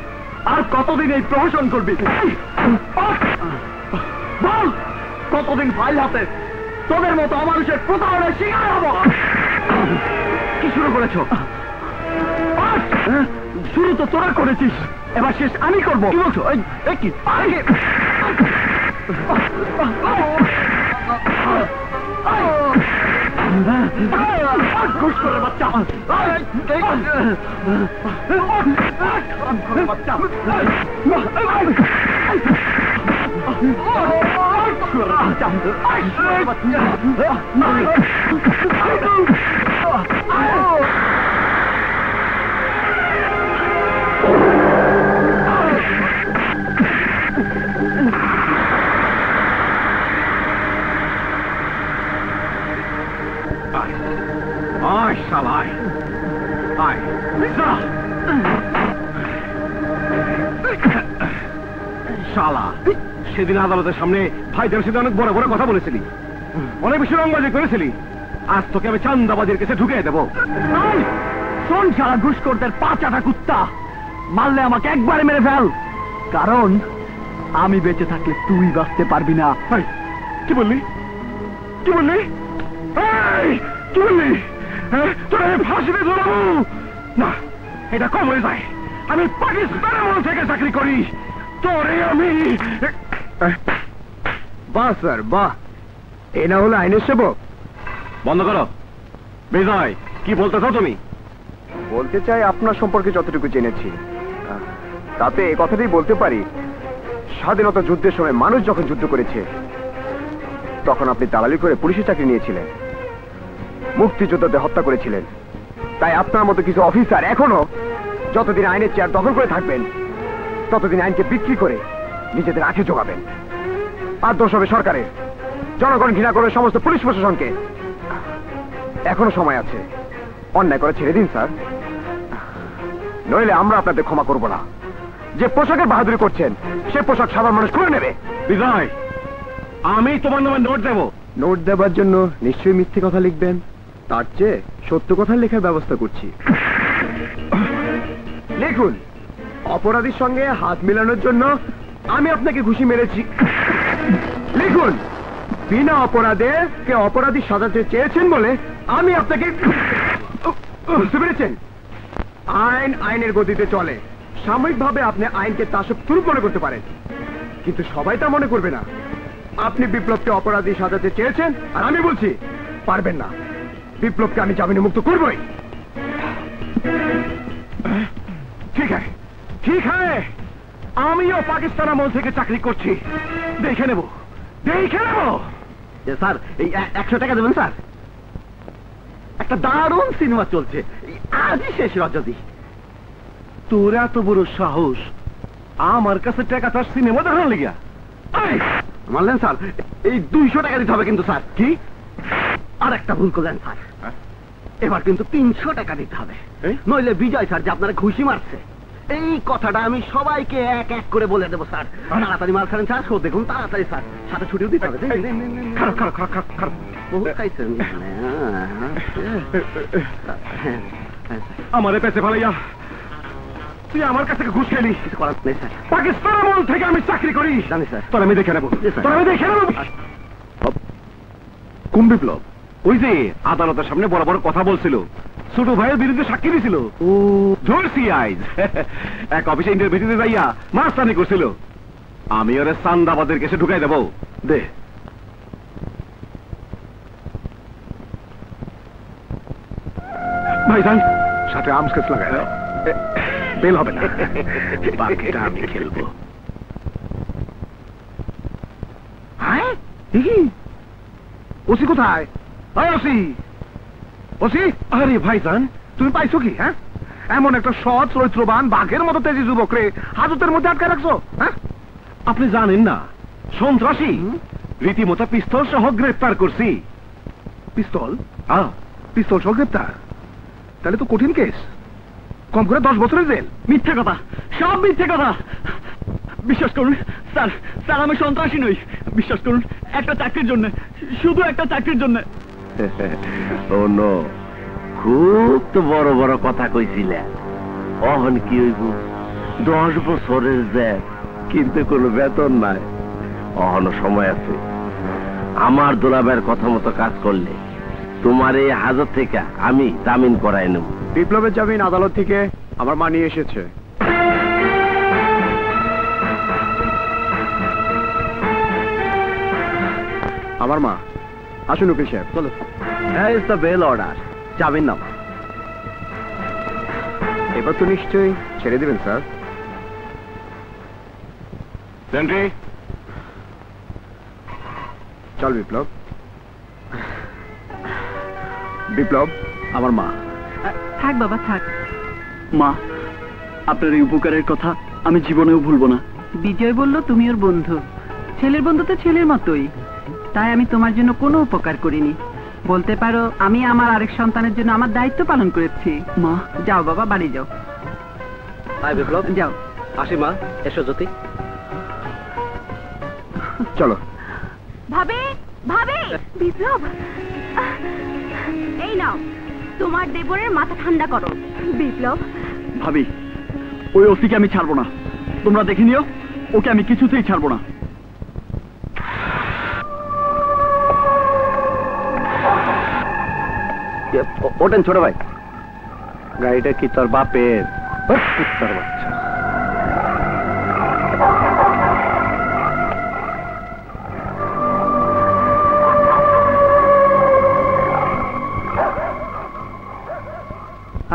আর কতদিন এই প্রহসন করবি? বল, কতদিন ফাইল হাতে? তোদের মতো অমানুষের প্রতারণের শিকার হব। কি শুরু করেছ! শুরু তো তোরা করেছিস। এবার শেষ আমি করব। কি বলছো? কি? বাচ্চা আয় শালায় আয় যা। শালা, সেদিন আদালতের সামনে ভাইদের সাথে অনেক বড় বড় কথা বলেছিলি। অনেক বেশি রংবাজি করেছিলি। আজ তোকে আমি চান্দাবাজির কাছে ঢুকিয়ে দেবো। শোন সারা ঘুষখোরদের পাঁচাটা কুত্তা। মারলে আমাকে একবারে মেরে ফেল। কারণ, আমি বেঁচে থাকলে তুই বাঁচতে পারবি না। কি বললি? কি বললি? কি বললি? তোরা ফাঁসিতে ধরাবো না এটা কম হয়ে যায়। আমি পাকিস্তানের মন থেকে চাকরি করি। তোরে আমি বাহ স্যার বাহ। এ না হলো আইনের সেবক। বন্ধ করো। বিজয় কি বলতেছ তুমি? বলতে চাই আপনার সম্পর্কে যতটুকু জেনেছি। তাতে এ কথাটাই বলতে পারি স্বাধীনতা যুদ্ধের সময় মানুষ যখন যুদ্ধ করেছে তখন আপনি দালালি করে পুলিশের চাকরি নিয়েছিলেন। মুক্তিযোদ্ধাদের হত্যা করেছিলেন। তাই আপনার মতো কিছু অফিসার এখনও যতদিন আইনের চেয়ার দখল করে থাকবেন ততদিন আইনকে বিক্রি করে নিজেদের আখে জোগাবেন। আর দোষ হবে সরকারের। জনগণ ঘৃণা করবে সমস্ত পুলিশ প্রশাসনকে। এখনও সময় আছে। অন্যায় করে ছেড়ে দিন স্যার। নইলে আমরা আপনাদের ক্ষমা করব না। যে পোশাকের বাহাদুরি করছেন সে পোশাক সাধারণ মানুষ করে নেবে। বিজয় আমি তোমার নামে নোট দেবো। নোট দেবার জন্য নিশ্চয়ই মিথ্যে কথা লিখবেন। তার চেয়ে সত্য কথা লেখার ব্যবস্থা করছি। লিখুন। অপরাধীর সঙ্গে হাত মেলানোর জন্য আমি আপনাকে ঘুষি মেরেছি। লিখুন। বিনা অপরাধে কে অপরাধী সাজাতে চেয়েছেন বলে আমি আপনাকে বুঝতে পেরেছেন আইন আইনের গতিতে চলে। সাময়িকভাবে আপনি আইনকে তাসব তুরুপ মনে করতে পারেন। কিন্তু সবাই তা মনে করবে না। আপনি বিপ্লবকে অপরাধী সাজাতে চেয়েছেন, আর আমি বলছি, পারবেন না। বিপ্লবকে আমি জামিনে মুক্ত করবই। ঠিক আছে ঠিক আছে। আমিও পাকিস্তান আমল থেকে চাকরি করছি। দেখে নেব দেখে নেব। স্যার এই একশো টাকা দেবেন স্যার? একটা দারুণ সিনেমা চলছে আজই শেষ রজনী। তোর এত বড় সাহস আমার কাছে টাকা তার সিনেমা দেখার লিগা মানলেন স্যার এই দুইশো টাকা দিতে হবে কিন্তু স্যার। কি? আর একটা ভুল করলেন স্যার। এবার কিন্তু তিনশো টাকা দিতে হবে। নইলে বিজয় স্যার যে আপনারা খুশি মারছে এই কথাটা আমি সবাইকে এক এক করে বলে দেবো স্যার। তাড়াতাড়ি মাল ছাড়েন স্যার। দেখুন তাড়াতাড়ি স্যার। সাথে ছুটিও দিতে হবে খাইছেন মানে, হ্যাঁ, হ্যাঁ। আমারে পেছে ফেলাইয়া তুই আমার কাছ থেকে ঘুষ খেলি। পাকিস্তান থেকে আমি চাকরি করি। জানি স্যার। তোর আমি দেখে নেব। তোর আমি দেখে নেব। কোন বিপ্লব? ওই যে আদালতের সামনে বড় বড় কথা বলছিল। ছোট ভাইয়ের বিরুদ্ধে সাক্ষী দিছিল। ও। ধরছি আইজ। এক অফিসে ইন্টারভিউতে যাইয়া মাস্তানি করছিল। আমি ওরে সান্দাবাদের কেসে ঢুকাই দেবো। দে। ভাই যাই সাথে আর্মস কেস লাগাই বেল হবে না। বাকিটা আমি খেলব। হ্যাঁ ওসি কোথায়? ওসি! ওসি? আরে ভাইজান তুমি পাইছো কি হ্যাঁ? এমন একটা সৎ চরিত্রবান বাঘের মতো তেজি যুবক রে হাজতের মধ্যে আটকে রাখছো হ্যাঁ? আপনি জানেন না সন্ত্রাসী। রীতিমতো পিস্তল সহ গ্রেফতার করছি। পিস্তল? পিস্তল সহ গ্রেপ্তার। তাহলে তো কঠিন কেস। কম করে দশ বছরের জেল। মিথ্যে কথা সব মিথ্যে কথা। বিশ্বাস করুন স্যার স্যার আমি সন্ত্রাসী নই। বিশ্বাস করুন একটা চাকরির জন্য শুধু একটা চাকরির জন্য। [LAUGHS] ও নো খুব তো বড় বড় কথা কইছিলে অহন কি হইব? দশ বছরের কিন্তু কোনো বেতন নাই। অহনো সময় আছে। আমার দোলাবের কথা মতো কাজ করলে তোমার এই হাজত থেকে আমি জামিন করাই নেব। বিপ্লবের জামিন আদালত থেকে আমার মা নিয়ে এসেছে। আমার মা। আসুন উকিল সাহেব। চলো। হ্যাঁ ইজ দ্য বেল অর্ডার জামিন নাও এবার তো নিশ্চয়ই ছেড়ে দেবেন স্যার। সেন্ট্রি চল বিপ্লব। বিপ্লব আমার মা। থাক বাবা থাক। মা আপনার এই উপকারের কথা আমি জীবনেও ভুলবো না। বিজয় বলল তুমি ওর বন্ধু। ছেলের বন্ধু তো ছেলের মতোই। তাই আমি তোমার জন্য কোনো উপকার করিনি। বলতে পারো আমি আমার আরেক সন্তানের জন্য আমার দায়িত্ব পালন করেছি। মা যাও বাবা বাড়ি যাও। বিপ্লব। যাও। আসি মা এসো জ্যোতি। চলো। ভাবে ভাবে! বিপ্লব! এই নাও তোমার দেবরের মাথা ঠান্ডা করো। বিপ্লব! ভাবি ওই ওসিকে আমি ছাড়বো না। তোমরা দেখে নিও ওকে আমি কিছুতেই ছাড়বো না। ওঠেন ছোট ভাই। গাড়িটা কি তোর বাপের? তোর বাচ্চা।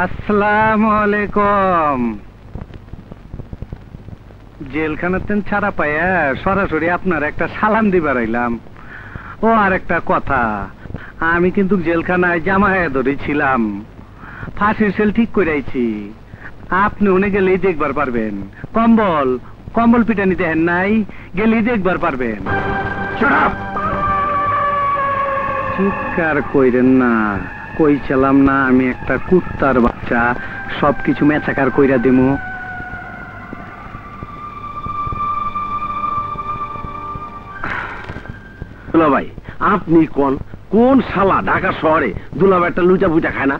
আসসালামু আলাইকুম জেলখানাতেন ছাড়া পাইয়া সরাসরি আপনার একটা সালাম দিবার আইলাম। ও আর একটা কথা। আমি কিন্তু জেলখানায় জামায়া ধরেছিলাম ফাঁসির সেল ঠিক করে আইছি। আপনি উনি গেলেই দেখবার পারবেন। কম্বল কম্বল পিটানি দেখেন নাই গেলেই দেখবার পারবেন। চিৎকার কইরেন না কইছিলাম না আমি একটা কুত্তার বাচ্চা সবকিছু মেচাকার কইরা দিমু। ভাই আপনি কোন? কোন শালা ঢাকা শহরে দুলাভাই একটা লুচা বুচা খায় না?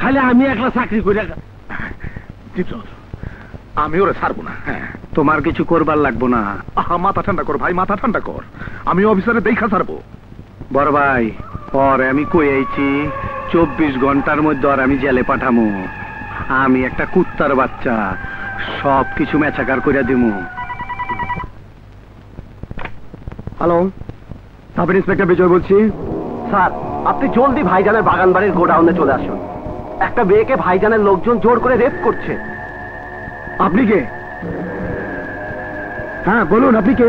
খালি আমি একলা চাকরি করে আমি ওরা ছাড়বো না। হ্যাঁ তোমার কিছু করবার লাগবো না। আহা মাথা ঠান্ডা কর ভাই মাথা ঠান্ডা কর। আমি অফিসারে দেখা ছাড়বো। বড় ভাই পরে আমি কই আইছি? চব্বিশ ঘণ্টার মধ্যে আর আমি জেলে পাঠামো। আমি একটা কুত্তার বাচ্চা সব কিছু মেচাকার কইরা দিমু। হ্যালো সাব ইন্সপেক্টর বিজয় বলছি। স্যার আপনি জলদি ভাইজানের বাগান বাড়ির গোডাউনে চলে আসুন। একটা মেয়েকে ভাইজানের লোকজন জোর করে রেপ করছে। আপনি কে? হ্যাঁ বলুন আপনি কে?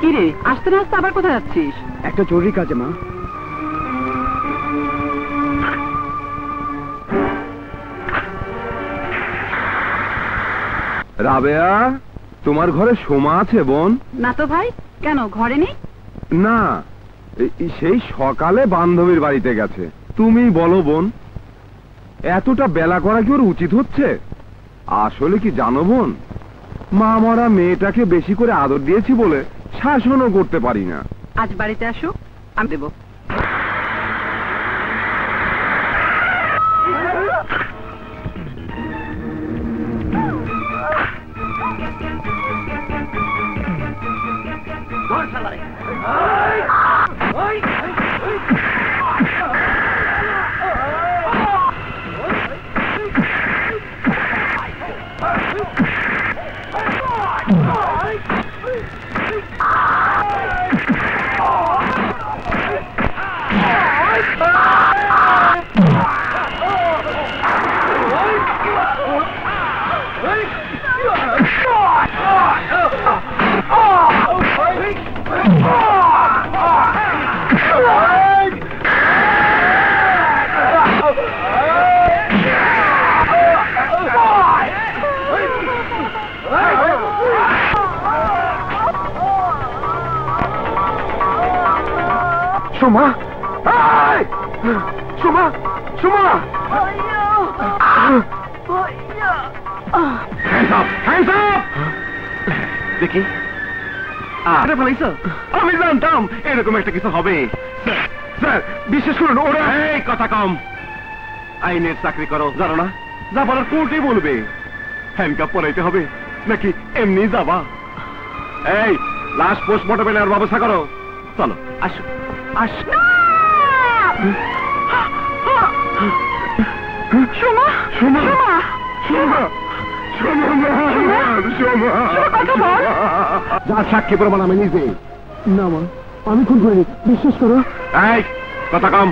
কি রে আসতে না আসতে আবার কোথায় যাচ্ছিস? একটা জরুরি কাজে মা। রাবেয়া তোমার ঘরে সোমা আছে বোন। না তো ভাই কেন ঘরে নেই? না সেই সকালে বান্ধবীর বাড়িতে গেছে। তুমি বলো বোন এতটা বেলা করা কি ওর উচিত হচ্ছে? আসলে কি জানো বোন মা মরা মেয়েটাকে বেশি করে আদর দিয়েছি বলে শাসনও করতে পারি না। আজ বাড়িতে আসো আমি দেবো। Soma! Soma! Soma! Hands up! Hands up! দেখি। আরে ফেলাইছো আমি জানতাম এরকম একটা কিছু হবে। স্যার, স্যার করুন ওরা এই কথা কম। আইনের চাকরি করো জানো না? যা বলার কোর্টে বলবে। হ্যান্ডকাপ পরাইতে হবে নাকি এমনি যাবা? এই লাস্ট পোস্টমর্টমে নেওয়ার ব্যবস্থা করো। চলো আসো। সোমা সাক্ষী প্রমাণ আমি নিজে। না মা আমি খুন করিনি বিশ্বাস করো। এই কথা কম।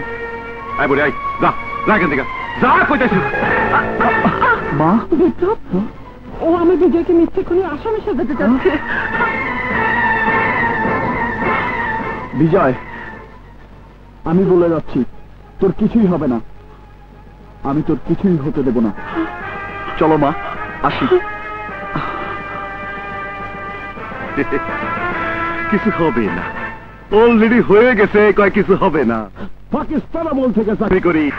এই বলি এই যা যা এখান থেকে। যা কইতেছি মা? ও আমি বিজয়কে মিথ্যে খুনি আসামি সাজাতে চাচ্ছে বিজয় আমি বলে যাচ্ছি তোর কিছুই হবে না। আমি তোর কিছুই হতে দেব না। চলো মা আসি। কিছু হবে না। অলরেডি হয়ে গেছে কয় কিছু হবে না। পাকিস্তান আমল থেকে চাকরি করি।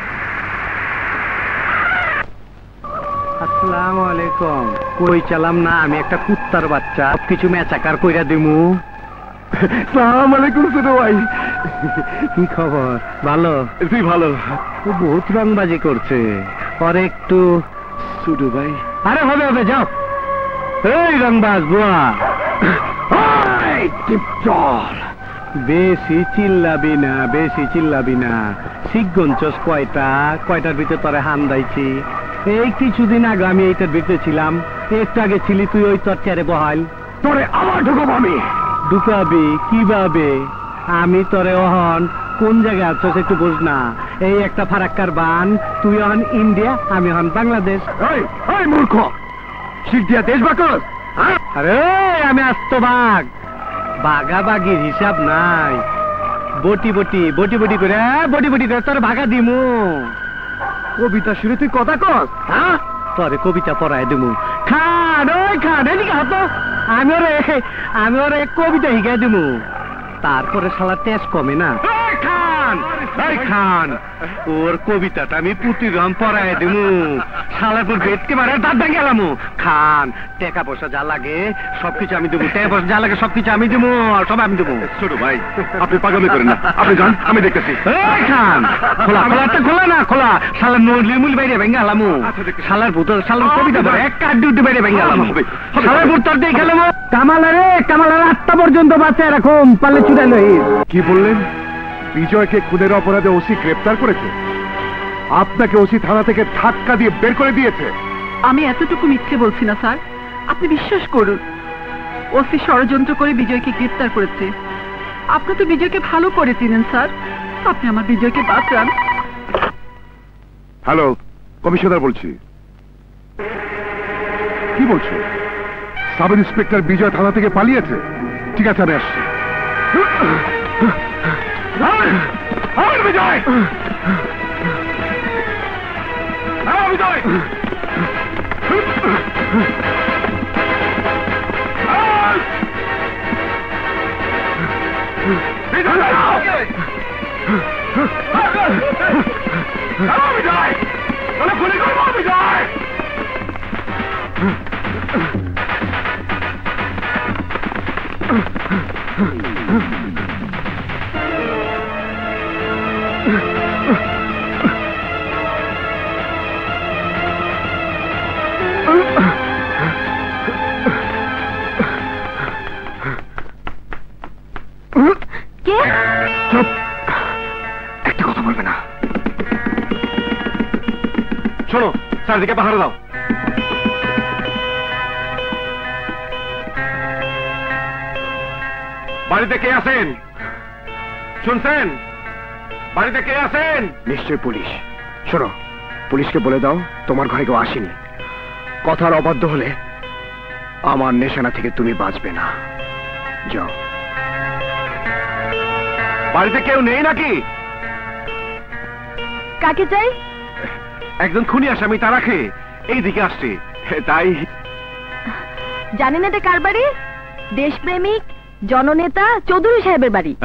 আসসালামু আলাইকুম। কই চালাম না আমি একটা কুত্তার বাচ্চা। সবকিছু মেচাকার কইরা দিমু। সালাম আলাইকুম ছোট ভাই। কি খবর? ভালো? জি ভালো। ও বহুত রংবাজি করছে। পরে একটু ছোট ভাই। আরে হবে হবে যাও। এই রংবাজ বুয়া। বেশি চিল্লাবি না বেশি চিল্লাবি না। শিখগঞ্চস কয়টা? কয়টার ভিতরে তোরে হান দাইছি? এই কিছুদিন আগে আমি এইটার ভিতরে ছিলাম। একটু আগে ছিলি তুই ওই তোর চেয়ারে বহাল। তোরে আমার ঢুকব আমি। ঢুকাবি? কীভাবে? আমি তোরে অহন কোন জায়গায় আছস একটু বুঝ না। এই একটা ফারাক্কার বান তুই হন ইন্ডিয়া আমি হন বাংলাদেশ। মূর্খ! শিখ দিয়া দেশ বাকস হ্যাঁ? আরে আমি আস্ত বাঘ। বাঘাবাগির হিসাব নাই। বটি বটি বটি বটি করে বটি বটি করে তোর ভাগা দিমু। কবিতা শুনে তুই কথা কস। হ্যাঁ? তোরে কবিতা পড়ায় দিমু। খান ওই খান এদিকে হতো আমি ওরে আমি ওরে কবিতা শিখাই দিমু। তারপরে শালা তেজ কমে না। এই খান ওর কবিতাটা আমি পুঁতি রং পড়ায় দিমু। শালাপুর বেদকে মারে দাঁত ভেঙে গেলাম খান টাকা পয়সা যা লাগে সবকিছু আমি দেবো টাকা পয়সা যা লাগে সবকিছু আমি দেবো সব আমি দেবো ছোট ভাই আপনি পাগলামি করেন না। আপনি যান আমি দেখতেছি। এই খান খোলা খোলা একটা খোলা না খোলা। শালার নলিমুল বাইরে ভেঙে গেলামু শালার ভূত শালার কবিতা পড়ে এক কাঠ ডিউটি বাইরে ভেঙে গেলাম শালার ভূত তোর দিয়ে গেলাম। কামালা রে কামালার আটটা পর্যন্ত বাঁচে এরকম পারলে চুড়ে লই কি বললেন? বিজয়কে খুনের অপরাধে ওসি গ্রেপ্তার করেছে। আপনাকে ওসি থানা থেকে ধাক্কা দিয়ে বের করে দিয়েছে। আমি এতটুকু মিথ্যে বলছি না স্যার। আপনি বিশ্বাস করুন ওসি ষড়যন্ত্র করে বিজয়কে গ্রেপ্তার করেছে। আপনি তো বিজয়কে ভালো করে চিনেন স্যার। আপনি আমার বিজয়কে বাঁচান। হ্যালো কমিশনার বলছি। কি বলছো? সাব ইন্সপেক্টর বিজয় থানা থেকে পালিয়েছে? ঠিক আছে আমি আসছি। বিজয় বিজয়! বিজয় গুলি করব, বিজয়! চারিদিকে পাহাড় দাও। বাড়িতে কে আছেন? শুনছেন? বাড়িতে কে আছেন? নিশ্চয় পুলিশ। শোনো পুলিশকে বলে দাও তোমার ঘরে কেউ আসেনি। কথার অবাধ্য হলে আমার নেশানা থেকে তুমি বাঁচবে না। যাও। বাড়িতে কেউ নেই নাকি? কাকে চাই? একজন খুনি আসামি খেয়ে এইদিকে আসছে। তাই জানেন এটা কার বাড়ি? দেশপ্রেমিক জননেতা চৌধুরী সাহেবের বাড়ি।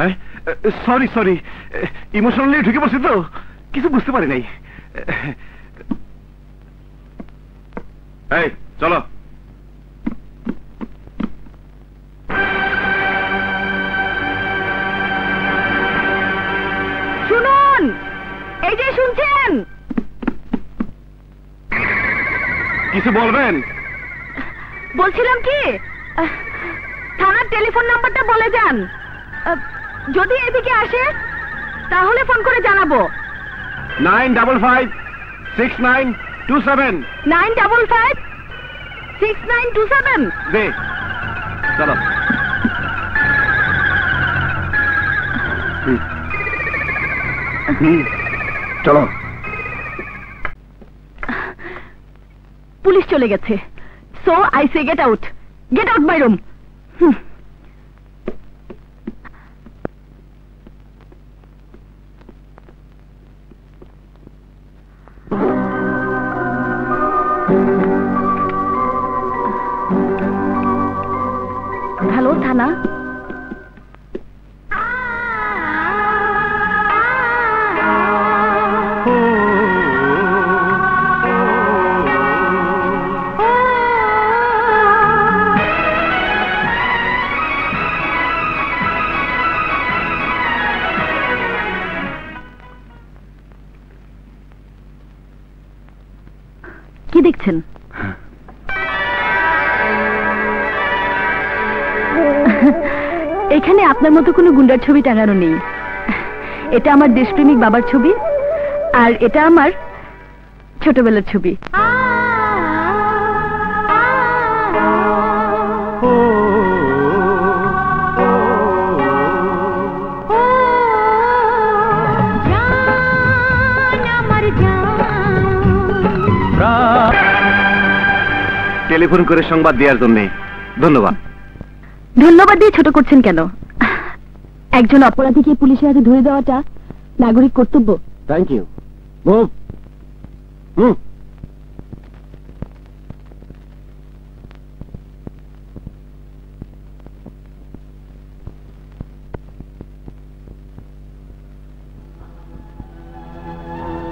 সরি সরি ইমোশনালি ঢুকে পড়ছি তো কিছু বুঝতে পারি নাই। এই চলো। কিছু বলবেন? বলছিলাম কি? থানার টেলিফোন নাম্বারটা বলে যান। যদি এদিকে আসে তাহলে ফোন করে জানাব। Nine double five six nine two seven. Nine double five six nine two seven. চলো। চলো। পুলিশ চলে গেছে। So I say get out get out my room hello আপনার মতো কোনো গুন্ডার ছবি টাঙানো নেই। এটা আমার দেশপ্রেমিক বাবার ছবি আর এটা আমার ছোটবেলার ছবি। টেলিফোন করে সংবাদ দেওয়ার জন্য। ধন্যবাদ। ধন্যবাদ দিয়ে ছোট করছেন কেন? একজন অপরাধীকে পুলিশের হাতে ধরে দেওয়াটা নাগরিক কর্তব্য। থ্যাংক ইউ মুভ হুম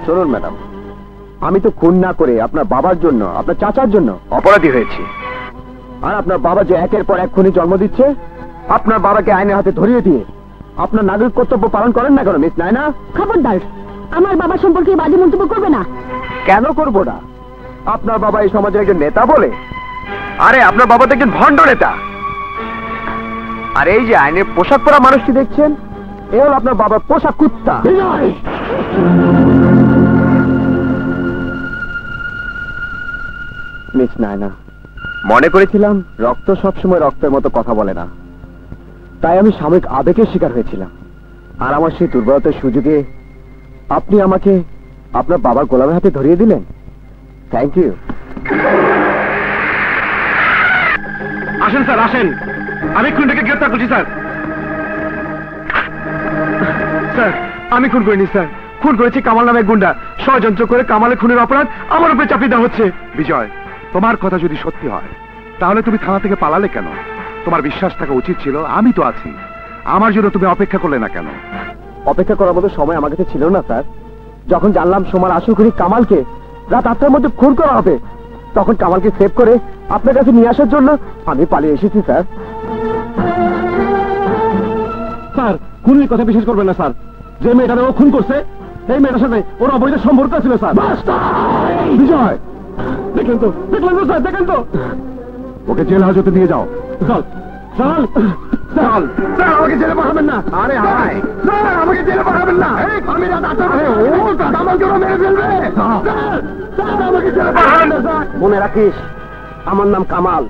শুনুন ম্যাডাম। আমি তো খুন না করে আপনার বাবার জন্য আপনার চাচার জন্য অপরাধী হয়েছি। আর আপনার বাবা যে একের পর এক খুনি জন্ম দিচ্ছে আপনার বাবাকে আইনের হাতে ধরিয়ে দিয়ে আপনার নাগরিক কর্তব্য পালন করেন না কেন মিস নায়না? খবরদার আমার বাবা সম্পর্কে বাজে মন্তব্য করবে না। কেন করব না? আপনার বাবা এই সমাজের একজন নেতা বলে? আরে আপনার বাবা তো একজন ভণ্ড নেতা। আর এই যে আইনের পোশাক পরা মানুষটি দেখছেন এ হল আপনার বাবার পোশাক কুত্তা মিস নায়না মনে করেছিলাম রক্ত সবসময় রক্তের মতো কথা বলে না। তাই আমি সাময়িক আবেগের শিকার হয়েছিলাম। আর আমার সেই দুর্বলতার সুযোগে আপনি আমাকে আপনার বাবার গোলামের হাতে ধরিয়ে দিলেন। থ্যাংক ইউ আসেন স্যার আসেন। আমি খুনটাকে গ্রেপ্তার করছি স্যার। স্যার আমি খুন করিনি স্যার। খুন করেছি কামাল নামে গুন্ডা। ষড়যন্ত্র করে কামালে খুনের অপরাধ আমার উপরে চাপিয়ে দেওয়া হচ্ছে। বিজয় তোমার কথা যদি সত্যি হয় তাহলে তুমি থানা থেকে পালালে কেন? তোমার বিশ্বাস থাকা উচিত ছিল আমি তো আছি। আমার জন্য তুমি অপেক্ষা করলে না কেন? অপেক্ষা করার মতো সময় আমার কাছে ছিল না স্যার। যখন জানলাম সোমার আসল খুনি কামালকে রাত আটটার মধ্যে খুন করা হবে তখন কামালকে সেভ করে আপনার কাছে নিয়ে আসার জন্য আমি পালিয়ে এসেছি স্যার। স্যার খুনির কথা বিশ্বাস করবেন না স্যার। যে মেয়েটারে ও খুন করছে এই মেয়েটার সাথে ওর অবৈধ সম্পর্ক ছিল স্যার। বিজয়! দেখলেন তো? দেখলেন তো স্যার? দেখেন তো? ওকে জেল হাজতে নিয়ে যাও। চল চল চল। স্যার আমাকে জেলে পাঠাবেন না। আরে হায়। স্যার আমাকে জেলে পাঠাবেন না। আমি রাত আটটা ও আমাকে ওরা মেরে ফেলবে। স্যার আমাকে জেলে পাঠাবেন না স্যার। মনে রাখিস আমার নাম কামাল।